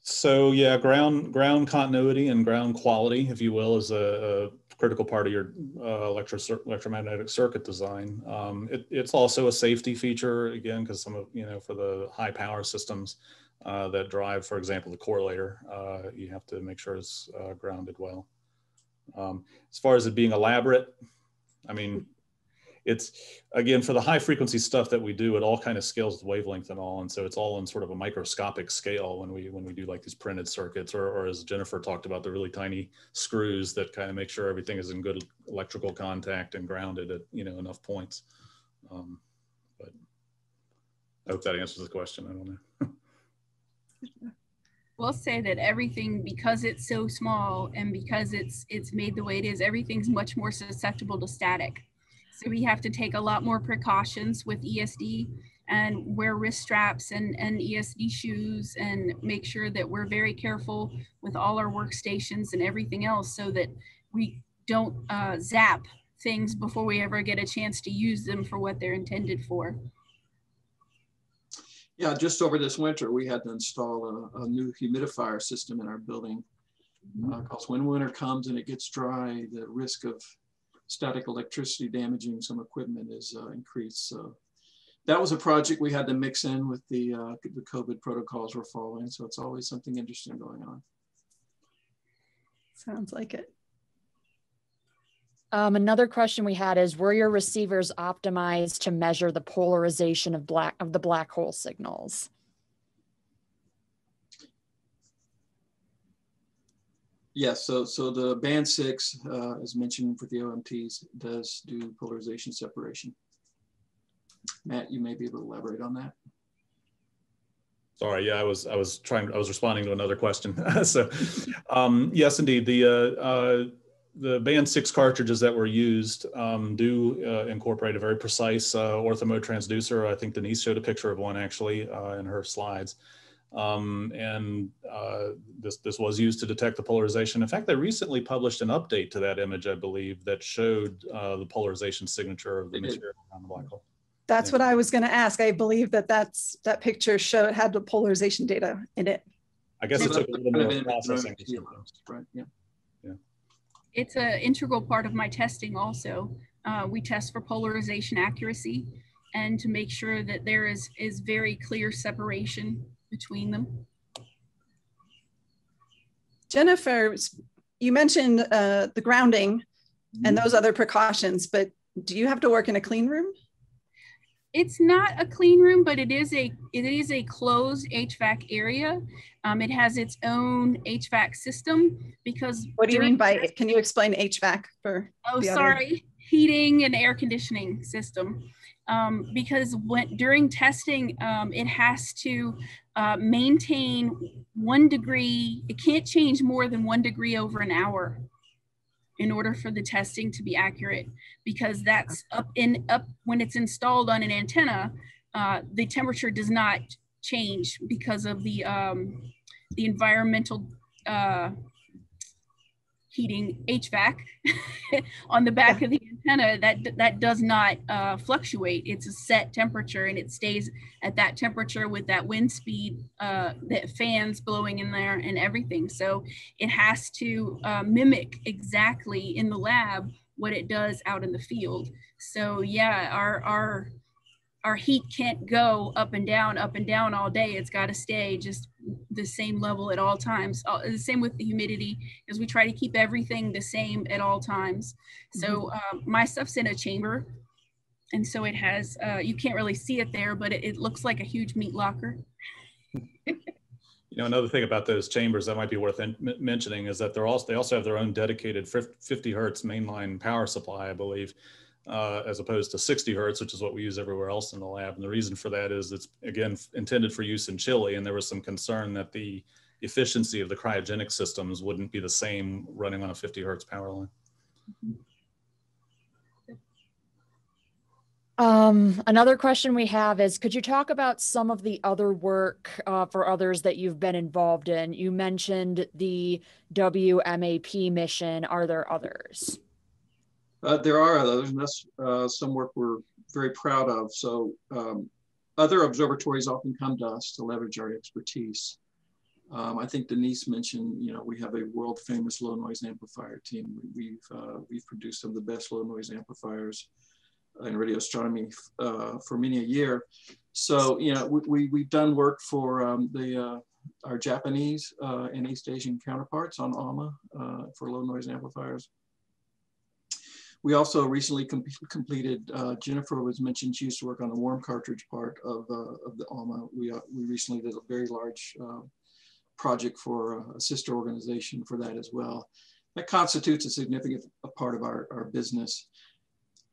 [SPEAKER 9] So yeah, ground ground continuity and ground quality, if you will, is a, a critical part of your uh, electro electromagnetic circuit design. Um, it, it's also a safety feature again because some of you know for the high power systems uh, that drive, for example, the correlator, uh, you have to make sure it's uh, grounded well. Um, as far as it being elaborate, I mean, it's again for the high frequency stuff that we do it all kind of scales with wavelength and all and so it's all in sort of a microscopic scale when we when we do like these printed circuits or, or as jennifer talked about the really tiny screws that kind of make sure everything is in good electrical contact and grounded at you know enough points. Um, but i hope that answers the question. I don't
[SPEAKER 11] know. [LAUGHS] We'll say that everything because it's so small and because it's it's made the way it is everything's much more susceptible to static so we have to take a lot more precautions with ESD and wear wrist straps and, and ESD shoes and make sure that we're very careful with all our workstations and everything else so that we don't uh, zap things before we ever get a chance to use them for what they're intended for.
[SPEAKER 12] Yeah, just over this winter, we had to install a, a new humidifier system in our building because uh, when winter comes and it gets dry, the risk of static electricity damaging some equipment is uh, increased. So that was a project we had to mix in with the, uh, the COVID protocols we're following. So it's always something interesting going on.
[SPEAKER 1] Sounds like it.
[SPEAKER 2] Um, another question we had is, were your receivers optimized to measure the polarization of black of the black hole signals?
[SPEAKER 12] Yes, so so the band six, uh, as mentioned for the OMTs, does do polarization separation. Matt, you may be able to elaborate on that.
[SPEAKER 9] Sorry, yeah, I was I was trying I was responding to another question. [LAUGHS] so, um, yes, indeed, the uh, uh, the band six cartridges that were used um, do uh, incorporate a very precise uh, orthomode transducer. I think Denisse showed a picture of one actually uh, in her slides. Um, and uh, this, this was used to detect the polarization. In fact, they recently published an update to that image, I believe, that showed uh, the polarization signature of the material around the black hole.
[SPEAKER 1] That's yeah. what I was going to ask. I believe that that's that picture showed had the polarization data in it.
[SPEAKER 9] I guess it took a little more processing.
[SPEAKER 11] Right. Yeah. Yeah. It's an integral part of my testing. Also, uh, we test for polarization accuracy and to make sure that there is is very clear separation between them.
[SPEAKER 1] Jennifer, you mentioned uh, the grounding and those other precautions, but do you have to work in a clean room?
[SPEAKER 11] It's not a clean room, but it is a it is a closed HVAC area. Um, it has its own HVAC system because.
[SPEAKER 1] What do you mean by? Can you explain HVAC for?
[SPEAKER 11] Oh, sorry, heating and air conditioning system. Um, because when during testing, um, it has to uh, maintain one degree, it can't change more than one degree over an hour in order for the testing to be accurate because that's up in up when it's installed on an antenna uh, the temperature does not change because of the um, the environmental uh, heating HVAC [LAUGHS] on the back yeah. of the antenna that that does not uh, fluctuate. It's a set temperature and it stays at that temperature with that wind speed, uh, that fans blowing in there and everything. So it has to uh, mimic exactly in the lab what it does out in the field. So yeah, our our our heat can't go up and down, up and down all day. It's got to stay just the same level at all times. Uh, the same with the humidity, because we try to keep everything the same at all times. So uh, my stuff's in a chamber, and so it has. Uh, you can't really see it there, but it, it looks like a huge meat locker. [LAUGHS]
[SPEAKER 9] You know, another thing about those chambers that might be worth mentioning is that they're also they also have their own dedicated 50 hertz mainline power supply, I believe uh, as opposed to 60 hertz, which is what we use everywhere else in the lab. And the reason for that is it's, again, intended for use in Chile. And there was some concern that the efficiency of the cryogenic systems wouldn't be the same running on a 50 hertz power line.
[SPEAKER 2] Um, another question we have is, could you talk about some of the other work uh, for others that you've been involved in? You mentioned the WMAP mission. Are there others?
[SPEAKER 12] Uh, there are others, and that's uh, some work we're very proud of. So um, other observatories often come to us to leverage our expertise. Um, I think Denisse mentioned, you know, we have a world famous low noise amplifier team. We've, uh, we've produced some of the best low noise amplifiers in radio astronomy uh, for many a year. So, you know, we, we, have done work for um, the, uh, our Japanese uh, and East Asian counterparts on ALMA for low noise amplifiers. We also recently com completed, uh, Jennifer was mentioned, she used to work on the warm cartridge part of, uh, of the ALMA. We, we recently did a very large project for a sister organization for that as well. That constitutes a significant part of our, our business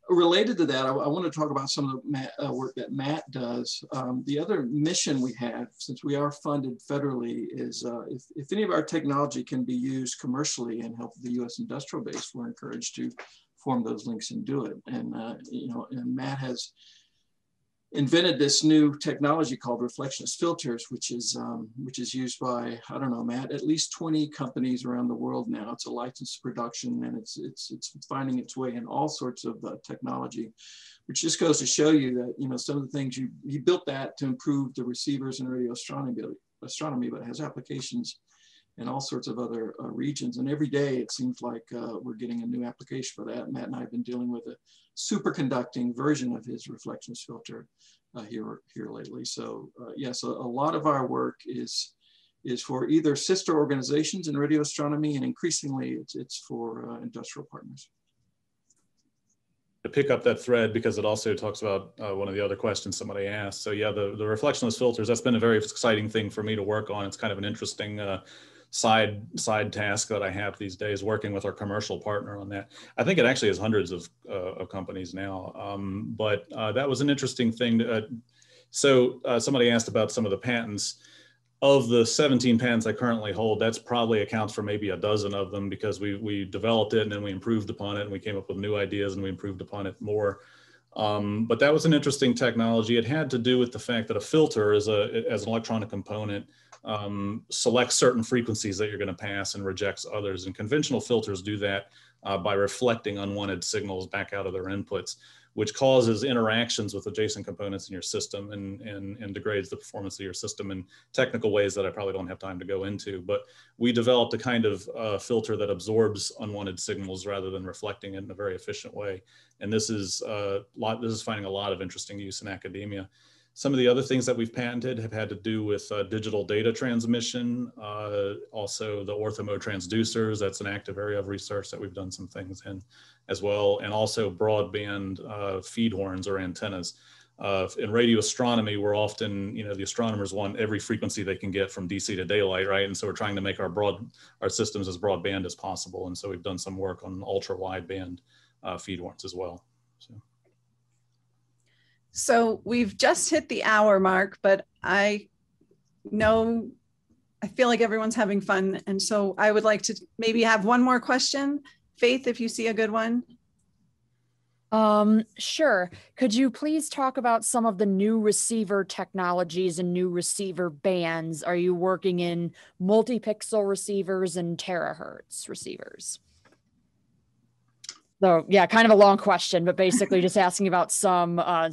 [SPEAKER 12] related to that, I, I, want to talk about some of the Matt, uh, work that Matt does. Um, the other mission we have, since we are funded federally, is uh, if, if any of our technology can be used commercially and help the U.S. industrial base, we're encouraged to form those links and do it. And uh, you know, and Matt has invented this new technology called reflectionless filters, which is um, which is used by I don't know, Matt, at least 20 companies around the world now. It's a licensed production, and it's it's it's finding its way in all sorts of uh, technology, which just goes to show you that you know some of the things you you built that to improve the receivers and radio astronomy astronomy, but it has applications in all sorts of other uh, regions. And every day it seems like uh, we're getting a new application for that. Matt and I have been dealing with a superconducting version of his reflections filter uh, here, here lately. So uh, yes, a, lot of our work is, is for either sister organizations in radio astronomy and increasingly it's, it's for uh, industrial partners
[SPEAKER 9] to pick up that thread because it also talks about uh, one of the other questions somebody asked. So yeah, the, the reflectionless filters, that's been a very exciting thing for me to work on. It's kind of an interesting side side task that I have these days, working with our commercial partner on that. I think it actually has hundreds of, uh, of companies now, um, but uh, that was an interesting thing. To, uh, so uh, somebody asked about some of the patents. Of the 17 patents I currently hold, that's probably accounts for maybe a dozen of them because we we developed it and then we improved upon it and we came up with new ideas and we improved upon it more. Um, but that was an interesting technology. It had to do with the fact that a filter is a as an electronic component um, selects certain frequencies that you're going to pass and rejects others. And conventional filters do that uh, by reflecting unwanted signals back out of their inputs, which causes interactions with adjacent components in your system and, and, and degrades the performance of your system in technical ways that I probably don't have time to go into. But we developed a kind of uh, filter that absorbs unwanted signals rather than reflecting it in a very efficient way. And this is, uh, lot, this is finding a lot of interesting use in academia. Some of the other things that we've patented have had to do with uh, digital data transmission, uh, also the orthomode transducers. That's an active area of research that we've done some things in as well, and also broadband uh, feed horns or antennas. Uh, in radio astronomy, we're often, you know, the astronomers want every frequency they can get from DC to daylight, right? And so we're trying to make our broad, our systems as broadband as possible. And so we've done some work on ultra wideband uh, feed horns as well. So.
[SPEAKER 1] So we've just hit the hour mark, but I know I feel like everyone's having fun. And so I would like to maybe have one more question. Faith, if you see a good one.
[SPEAKER 2] Um, sure. Could you please talk about some of the new receiver technologies and new receiver bands? Are you working in multi-pixel receivers and terahertz receivers? So yeah, kind of a long question, but basically just asking about some uh,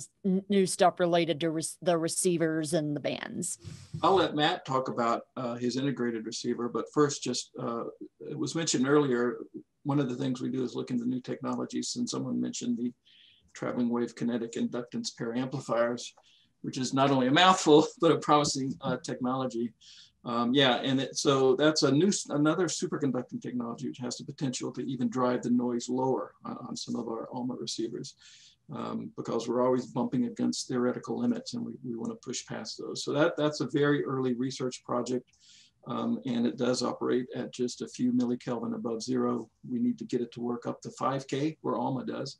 [SPEAKER 2] new stuff related to re the receivers and the bands.
[SPEAKER 12] I'll let Matt talk about uh, his integrated receiver, but first, just uh, it was mentioned earlier. One of the things we do is look into new technologies, and someone mentioned the traveling wave kinetic inductance pair amplifiers, which is not only a mouthful [LAUGHS] but a promising uh, technology. Um, yeah, and it, so that's a new, another superconducting technology which has the potential to even drive the noise lower on, on some of our ALMA receivers um, because we're always bumping against theoretical limits and we, we want to push past those. So that, that's a very early research project um, and it does operate at just a few millikelvin above zero. We need to get it to work up to 5K where ALMA does.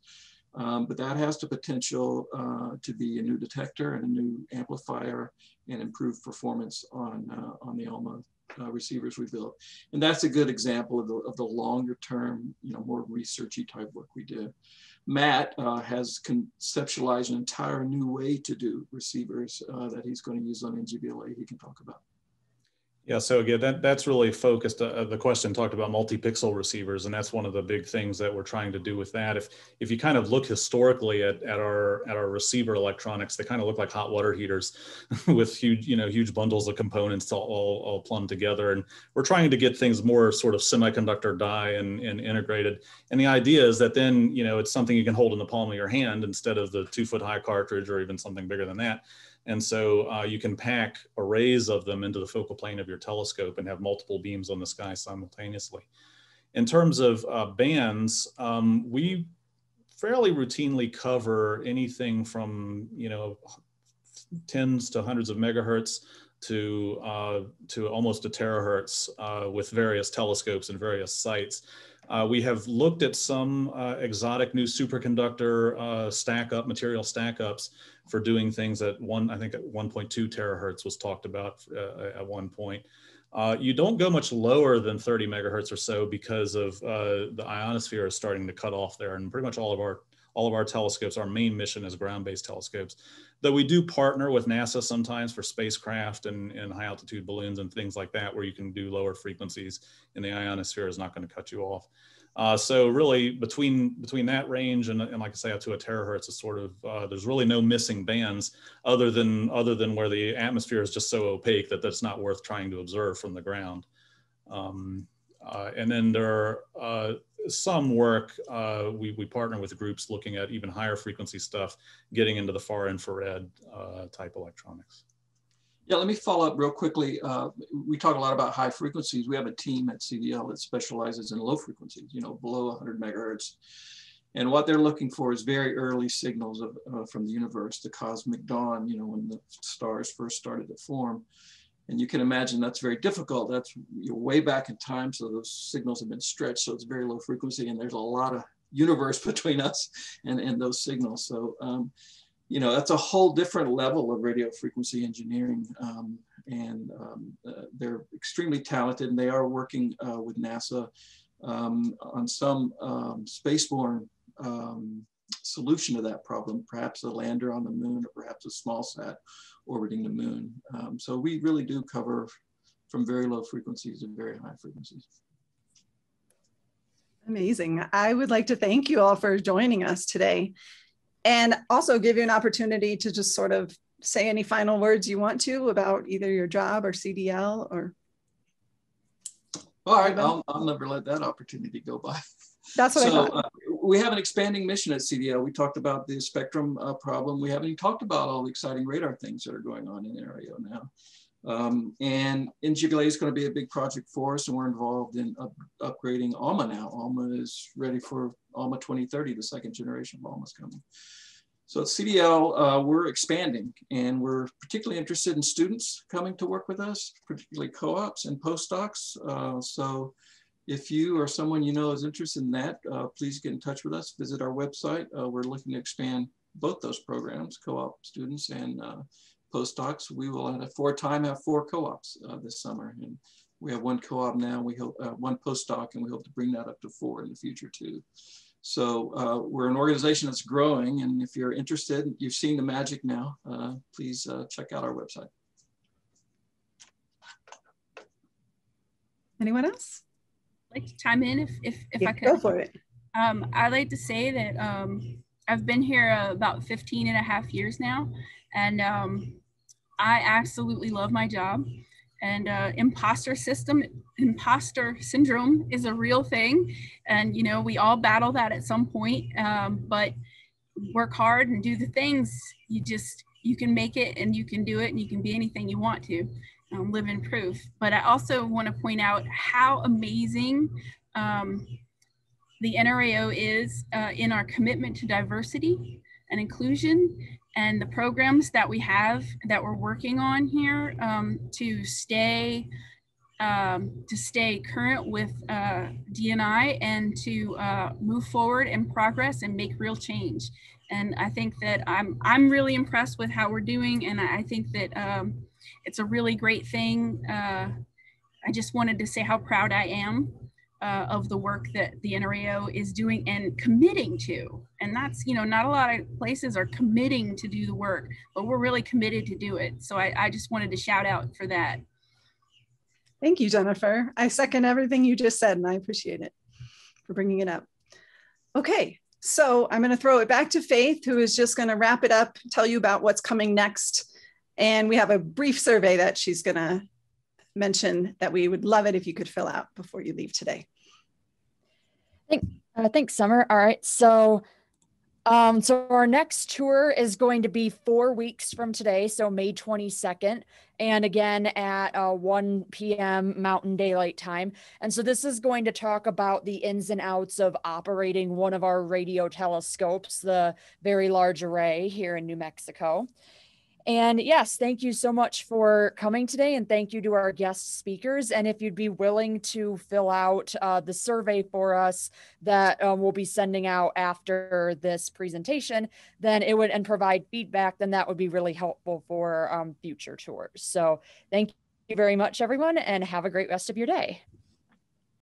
[SPEAKER 12] Um, but that has the potential uh, to be a new detector and a new amplifier and improved performance on, uh, on the ALMA uh, receivers we built. And that's a good example of the, of the longer term, you know, more researchy type work we did. Matt uh, has conceptualized an entire new way to do receivers uh, that he's going to use on NGVLA he can talk about.
[SPEAKER 9] Yeah, so again, that, that's really focused. Uh, the question talked about multi-pixel receivers, and that's one of the big things that we're trying to do with that. If if you kind of look historically at, at our at our receiver electronics, they kind of look like hot water heaters [LAUGHS] with huge you know huge bundles of components all, all, all plumbed together. And we're trying to get things more sort of semiconductor die and, and integrated. And the idea is that then you know it's something you can hold in the palm of your hand instead of the two foot high cartridge or even something bigger than that. And so uh, you can pack arrays of them into the focal plane of your telescope and have multiple beams on the sky simultaneously. In terms of uh, bands, um, we fairly routinely cover anything from, you know, tens to hundreds of megahertz to, uh, to almost a terahertz uh, with various telescopes and various sites. Uh, we have looked at some uh, exotic new superconductor uh, stack up material stack ups for doing things at one, I think at 1.2 terahertz was talked about uh, at one point. Uh, you don't go much lower than 30 megahertz or so because of uh, the ionosphere is starting to cut off there, and pretty much all of our all of our telescopes. Our main mission is ground-based telescopes, though we do partner with NASA sometimes for spacecraft and, and high altitude balloons and things like that, where you can do lower frequencies, and the ionosphere is not going to cut you off. Uh, so really between between that range and, and like I say up to a terahertz is sort of uh, there's really no missing bands other than other than where the atmosphere is just so opaque that that's not worth trying to observe from the ground. Um, uh, and then there are uh, some work uh, we, we partner with groups looking at even higher frequency stuff, getting into the far infrared uh, type electronics.
[SPEAKER 12] Yeah, let me follow up real quickly. Uh, we talk a lot about high frequencies. We have a team at CDL that specializes in low frequencies, you know, below 100 megahertz. And what they're looking for is very early signals of, uh, from the universe, the cosmic dawn, you know, when the stars first started to form. And you can imagine that's very difficult. That's you're way back in time, so those signals have been stretched, so it's very low frequency, and there's a lot of universe [LAUGHS] between us and, and those signals. So um, you know, that's a whole different level of radio frequency engineering. Um, and um, uh, they're extremely talented and they are working uh, with NASA um, on some um, spaceborne um, solution to that problem, perhaps a lander on the moon or perhaps a small sat orbiting the moon. Um, so we really do cover from very low frequencies to very high frequencies.
[SPEAKER 1] Amazing. I would like to thank you all for joining us today and also give you an opportunity to just sort of say any final words you want to about either your job or CDL or.
[SPEAKER 12] All right, I'll, I'll never let that opportunity go by.
[SPEAKER 1] That's what
[SPEAKER 12] so,
[SPEAKER 1] I thought.
[SPEAKER 12] Uh, we have an expanding mission at CDL. We talked about the spectrum uh, problem. We haven't even talked about all the exciting radar things that are going on in Aereo now. Um, and NGVLA is going to be a big project for us, and we're involved in up, upgrading ALMA now. ALMA is ready for ALMA 2030, the second generation of ALMA is coming. So at CDL, uh, we're expanding, and we're particularly interested in students coming to work with us, particularly co-ops and postdocs. Uh, so if you or someone you know is interested in that, uh, please get in touch with us. Visit our website. Uh, we're looking to expand both those programs, co-op students and uh, postdocs. We will at a four time have four co-ops uh, this summer. And we have one co-op now, we hope uh, one postdoc, and we hope to bring that up to four in the future too. So uh, we're an organization that's growing. And if you're interested, you've seen the magic now, uh, please uh, check out our website.
[SPEAKER 1] Anyone else?
[SPEAKER 11] Like to chime in if, if, if
[SPEAKER 1] yeah,
[SPEAKER 11] I could.
[SPEAKER 1] Go for it.
[SPEAKER 11] Um, I'd like to say that um, I've been here uh, about 15 and a half years now. And um, I absolutely love my job. And uh, imposter system, imposter syndrome is a real thing. And, you know, we all battle that at some point, um, but work hard and do the things you just, you can make it and you can do it and you can be anything you want to. Um, live in proof. But I also want to point out how amazing um, the NRAO is uh, in our commitment to diversity and inclusion and the programs that we have that we're working on here um, to stay um, to stay current with uh, DNI and to uh, move forward and progress and make real change. And I think that I'm I'm really impressed with how we're doing, and I think that um, it's a really great thing. Uh, I just wanted to say how proud I am uh, of the work that the NRAO is doing and committing to. And that's, you know, not a lot of places are committing to do the work, but we're really committed to do it. So I, I just wanted to shout out for that.
[SPEAKER 1] Thank you, Jennifer. I second everything you just said, and I appreciate it for bringing it up. Okay, so I'm going to throw it back to Faith, who is just going to wrap it up, tell you about what's coming next. And we have a brief survey that she's going to mention that we would love it if you could fill out before you leave today.
[SPEAKER 2] Thank, uh, thanks, Summer. All right, so um, so our next tour is going to be four weeks from today, so May 22nd, and again at uh, 1 p.m. Mountain Daylight Time. And so this is going to talk about the ins and outs of operating one of our radio telescopes, the Very Large Array here in New Mexico. And yes, thank you so much for coming today. And thank you to our guest speakers. And if you'd be willing to fill out uh, the survey for us that um, we'll be sending out after this presentation, then it would and provide feedback, then that would be really helpful for um, future tours. So thank you very much, everyone, and have a great rest of your day.